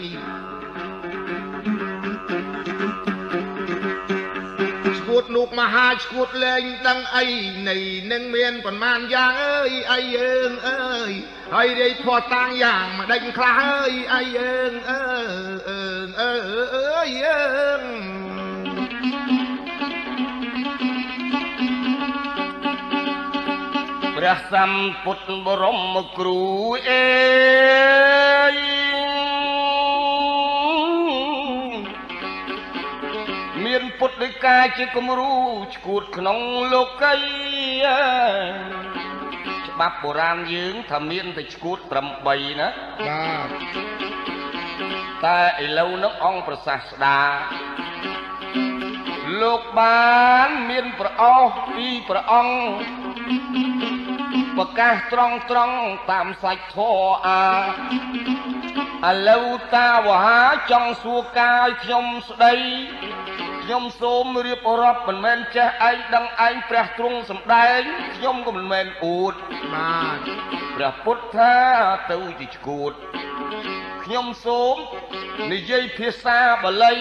ឈួតនោះមហាឈួតលែងដឹងអីនៃនឹងមានប្រមាណយ៉ាងអើយអីយើងអើយហើយរាយផោះតាំងយ៉ាងមិនដេញខ្លះអើយអីយើងអើអើអើអើយយើង ព្រះសម្ពុទ្ធបរមគ្រូអេយមានពុទ្ធដីកាជាគំរូឈួតក្នុងលោកីច្បាប់បុរាណយើងថាមានតែឈួត8ណាបាទតែឥឡូវនោះអង្គប្រសាស្ដាលោកបានមានប្រអោសពីព្រះអង្គ ប្រកាសត្រង់ត្រង់តាមសាច់ធរអាឥឡូវតាវហាចង់សួរកាយខ្ញុំស្ដីខ្ញុំសូមរៀបរាប់មិនមែនចេះឯងដឹងឯងព្រះទ្រង់សម្ដែងខ្ញុំក៏មិនមែនអួតបាទព្រះពុទ្ធថាទៅទីឈួតខ្ញុំសូមនិយាយភាសាបាលី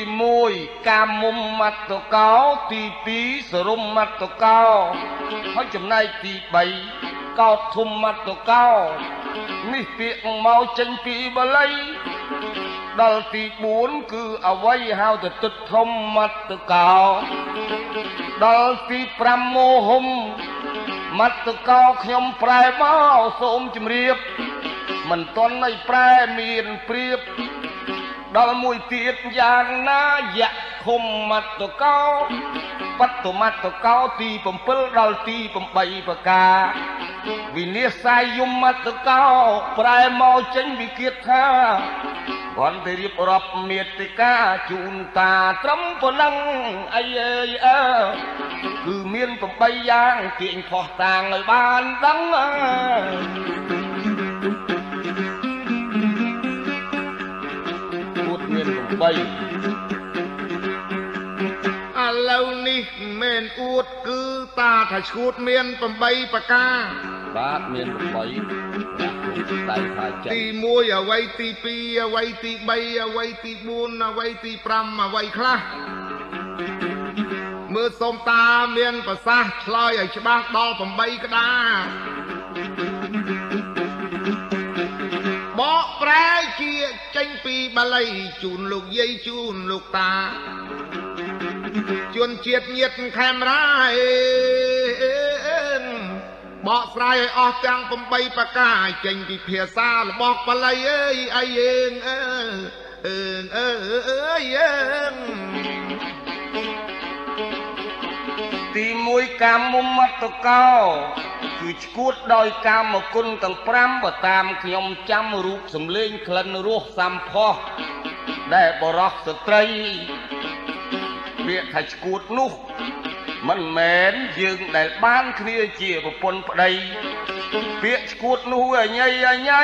ទី1កាមុំមត្តកោទី2សរុមមត្តកោហើយចំណែកទី3កោធុំមត្តកោនេះពាក្យមកចេញពីបាលីដល់ទី4គឺអវ័យហៅទៅទឹកធំមត្តកោដល់ទី5មោហុំមត្តកោខ្ញុំប្រែមកសូមជម្រាប មិនតន់ឲ្យប្រែមានព្រៀប ដល់មួយទៀតយ៉ាងណាយៈខុមមត្តកោបត្តមត្តកោទី7ដល់ទី8ប្រការវិនិច្ឆ័យយមត្តកោប្រែមកចេញវិគិតថាគាត់ទៅរៀបរាប់មេតិកាជូនតាត្រឹមប៉ុណ្ណឹងអីអើយអើគឺមាន8យ៉ាងទាញផោះតាងឲ្យបានដឹងអើ 3ឥឡូវនេះមិនអួតគឺតាថាឈួតមាន8ប្រការបាទមាន8ដៃថាចិត្តទី1អវ័យទី2អវ័យទី3អវ័យទី4អវ័យទី5អវ័យខ្លះមើលសុំតាមានប្រសាសន៍ឆ្លើយឲ្យច្បាស់ដល់8ក្តារ បកប្រែជាចេញពីបាលីជូនលោកយាយជូនលោកតាជួនជាតិញាតខេមរាបកស្រាយឲ្យអស់ទាំង8ប្រការចេញពីភាសារបស់បាលីអើយអីយើងអើអើអើអើយ ទី1កាមុំមត្តកោ គឺឈួតដោយកាមគុណទាំង5បើតាមខ្ញុំចាំរូបសំលេងក្លិនរសសម្ផស្សដែលបរោះស្ត្រីពាក្យថាឈួតនោះមិនមែនយើងដែលបានគ្នាជាប្រពន្ធប្តីពាក្យឈួតនោះអញៃអញៃ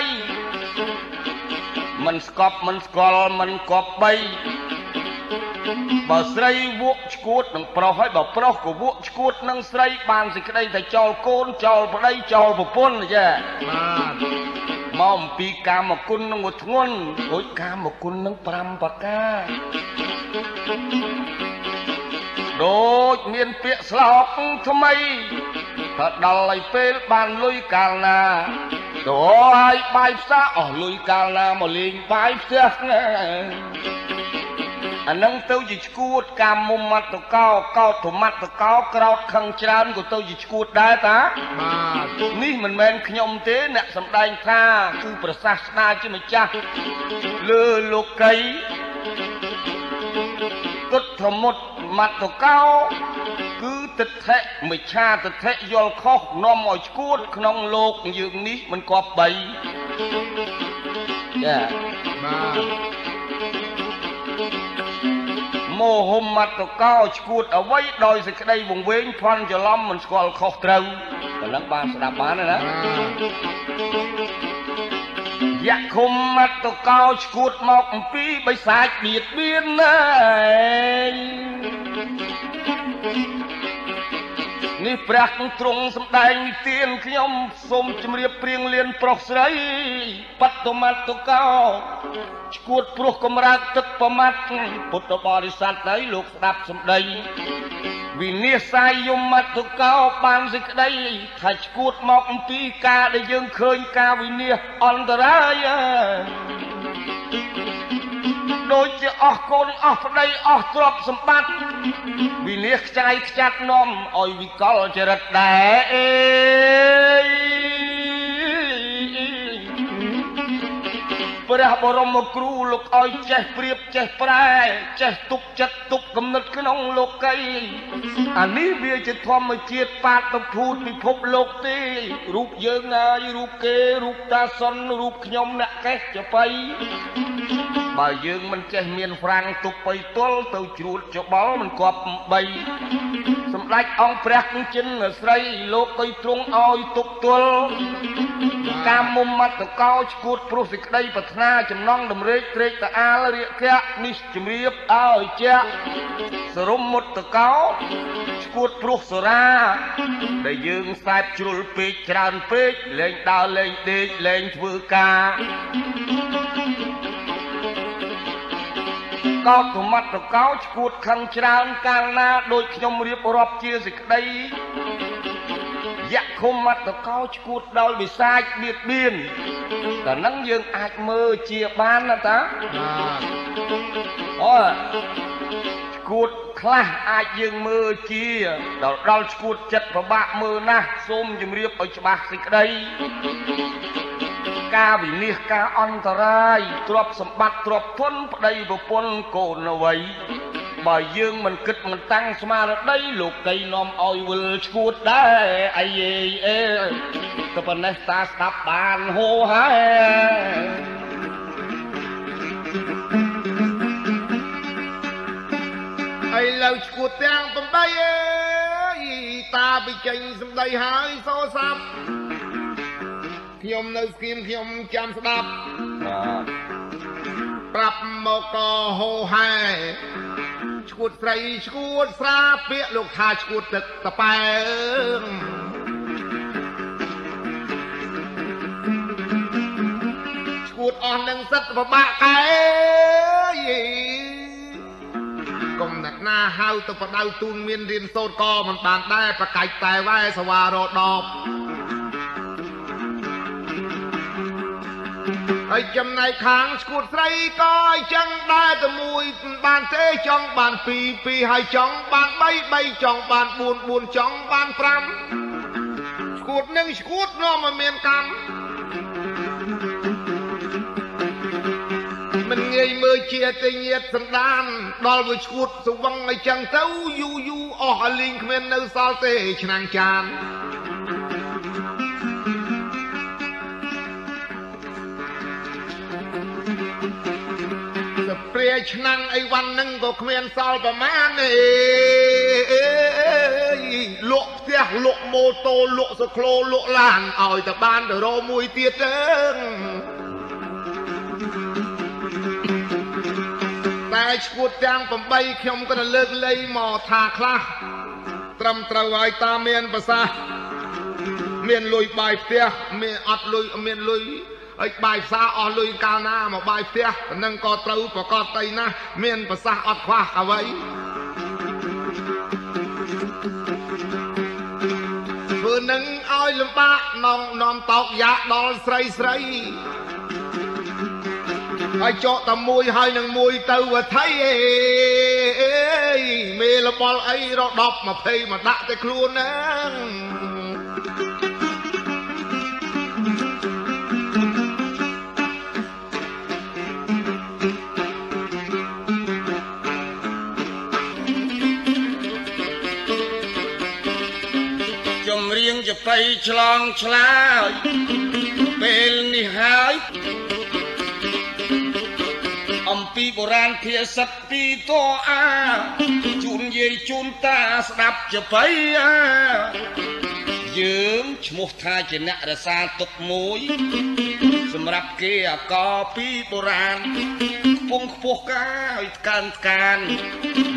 មិនស្កប់មិនស្គាល់មិនគប់បី បើស្រីវក់ឈួតនឹងប្រុសហើយបើប្រុសក៏វក់ឈួតនឹងស្រីបានសេចក្តីតែចោលកូនចោលប្តីចោលប្រពន្ធចាបាទមកអំពីកាមគុណនឹងមួយធ្ងន់រួចកាមគុណនឹង5ប្រការដូចមានពាក្យស្លោកថ្មីថាដល់ឲ្យពេលបានលុយកាលណាទៅឲ្យបាយផ្សារអស់លុយកាលណាមកលេងបាយផ្ទះ អានឹងទៅជាឈួតកាមមុំមត្តកោកោធមត្តកោក្រោតខឹងច្រើនក៏ទៅជាឈួតដែរតាបាទនេះមិនមែនខ្ញុំទេអ្នកសម្ដែងថាគឺប្រសាសនាជាម្ចាស់លើលោកីទុទ្ធមុតមត្តកោគឺទិដ្ឋិមិឆាទិដ្ឋិយល់ខុសនាំឲ្យឈួតក្នុងលោកយើងនេះមិនគប់បីចាបាទ មោហុមត្តកោឈួតអ្វីដោយសេចក្តីវង្វេងផន់ច្រឡំមិនស្គាល់ខុសត្រូវកន្លងបានស្ដាប់បានណាយយៈឃុំមត្តកោឈួតមកអំពីបិសាចបៀតបៀនណា នេះព្រះទ្រង់សម្ដែងនិទានខ្ញុំសូមជម្រាបព្រៀងលៀនប្រុសស្រីបត្តមត្តកោឈួតព្រោះកំរើកទឹកប្រមាត់ពុទ្ធបរិស័ទហើយលោកស្ដាប់សម្ដីវិនិច្ឆ័យយមត្តកោបានសេចក្តីថាឈួតមកអំពីការដែលយើងឃើញការវិនិច្ឆ័យអន្តរាយ ដូចជាអស់កូនអស់ប្តីអស់ទ្រព្យសម្បត្តិវិនិច្ឆ័យខ្ចាត់នាំឲ្យវិកលចរិតដែរអេព្រះបរមគ្រូលោកឲ្យចេះព្រៀបចេះប្រែ ចេះទុកចិត្តទុកគំនិតក្នុងលោកីអានេះវាជាធម្មជាតិបាតុភូតពិភពលោកទេរូបយើងហើយរូបគេរូបតាសុនរូបខ្ញុំអ្នកកេះចបៃ បើយើងមិនចេះមានហ្វ្រាំងទុកបៃទល់ទៅជ្រួតច្បល់មិនគប់បីសម្ដេចអង្គព្រះគញ្ចិនស្រីលោកកុយទ្រង់ឲ្យទុកទល់កាមមុំមត្តកោឈួតព្រោះសេចក្តីប្រាថ្នាចំណងតម្រេកត្រេកតាអាលរាគៈនេះជំរាបឲ្យជាក់សរុមមុតកោឈួតព្រោះសរា ដែលយើងខ្សែបជ្រុលពេកច្រើនពេកលែងដើរលែងដេកលែងធ្វើការ កោតធម្មតកោឈួតខឹងច្រើនកាលណាដូចខ្ញុំរៀបរាប់ជាសេចក្តីយៈឃុំមត្តកោឈួតដោយវិសាចបៀតបៀនតែនឹងយើងអាចមើលជាបានណាតាអូឈួតខ្លះអាចយើងមើលជាដល់ដល់ឈួតចិត្តពិបាកមើលណាស់សូមជម្រាបឲ្យច្បាស់សេចក្តី ការវិនិច្ឆ័យការអន្តរាយទ្រព្យសម្បត្តិទ្រព្យធនប្តីប្រពន្ធកូនអ្វីបើយើងមិនគិតមិនតាំងស្មារតីលោកីនាំឲ្យវិលឈួតដែរអីអេក៏ប៉ុណ្ណេះតាស្ដាប់បានហូហើយឥឡូវឈួតទាំង8អើយតាបិចេញសម្ដីហើយសោសាប់ ខ្ញុំនៅស្គៀមខ្ញុំចាំស្ដាប់ប្រាប់មកក៏ហូហែឈួតស្រីឈួតស្រាពាកលោកថាឈួតទឹកតប៉ែឈួតអស់នឹងសិតពិបាកកែកុំអ្នកណាហៅទៅបដៅទូនមានរៀនសូត្រក៏មិនបានដែរប្រកាច់តែវ៉ែសវ៉ារដប ហើយចំណែកខាងស្គួតស្រីក៏អញ្ចឹងដែរតែមួយបានទេចង់បាន2 2ហើយចង់បាន3 3ចង់បាន4 4ចង់បាន5ស្គួតនឹងស្គួតនាំមកមានកម្មមិនងាយមើលជាទេញាតសន្តាន ដល់វាឈួតស្វឹងអញ្ចឹងទៅយូយូអស់ឲ្យលីងគ្មាននៅសល់ទេឆ្នាំងចាន ព្រាឆ្នាំងអីវ៉ាន់នឹងក៏គ្មានសល់ប្រមាណទេលក់ផ្ទះលក់ម៉ូតូលក់សក្លោលក់ឡានឲ្យតែបានទៅរមួយទៀតទេតែឈួតទាំង8ខ្ញុំក៏លើកលែងមកថាខ្លះត្រឹមត្រូវហើយតាមានប្រសាសន៍មានលុយបាយផ្ទះមានអត់លុយមានលុយ ហើយបាយផ្សារអស់លុយកាលណាមកបាយផ្ទះនឹងក៏ត្រូវប្រកបតៃណាស់មានប្រសាសន៍អត់ខ្វះអ្វីធ្វើនឹងឲ្យលំបាកនំនាំតោកយ៉ាដល់ស្រីស្រីហើយចកតែមួយហើយនឹងមួយទៅវថៃអេមេលបល់អីរដប់20មកដាក់តែខ្លួនហ្នឹង បៃឆ្លងឆ្លើយពេលនេះហើយអំពីបុរាណភាសិតពីតអាជូនយាយជូនតាស្ដាប់ជាបៃអាយើងឈ្មោះថាជាអ្នករសាទុកមួយសសម្រាប់គេអកពីបុរាណខ្ពងខ្ពស់កាយកានកាន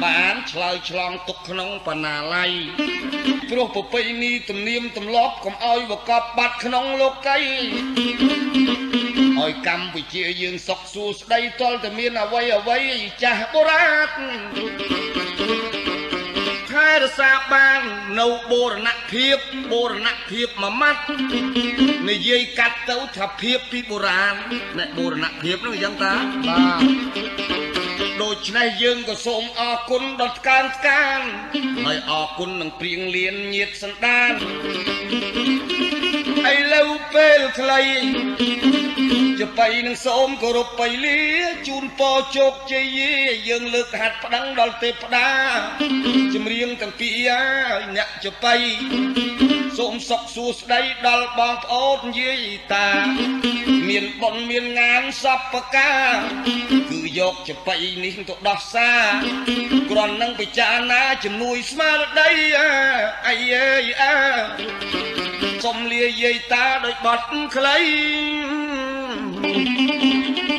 បានឆ្លើយឆ្លងទុកក្នុងបណ្ណាល័យព្រោះប្រពៃណីទំនៀមទម្លាប់កុំឲ្យវកប់បាត់ក្នុងលោកីឲ្យកម្ពុជាយើងសុខសួស្ដីតលតែមានអវ័យអវ័យចាស់បុរាណថែ រក្សាបាននៅបូរណភាពបូរណភាពមួយម៉ាត់និយាយកាត់ទៅថាភាពពីបុរាណអ្នកបូរណភាពនោះអញ្ចឹងតាបាទដូច្នេះយើងក៏សូមអរគុណដល់ស្កានស្កានហើយអរគុណនឹងព្រៀងលៀនញាតសន្តាន ឥឡូវពេលខ្លីចបៃនឹងសូមគោរពបៃលាជូនពរជោគជ័យយើងលើកហាត់ប្តឹងដល់ទេពតាចម្រៀងទាំងពីរហើយអ្នកចបៃ សូមសុខសួស្ដីដល់បងប្អូនយាយតា មានបុណ្យមានងានសពកាគឺយកចបៃនេះទៅដោះសាគ្រាន់នឹងពិចារណាជំនួយស្មារតីអាយអើសុំលាយាយតាដោយបត់ខ្លី Thank you.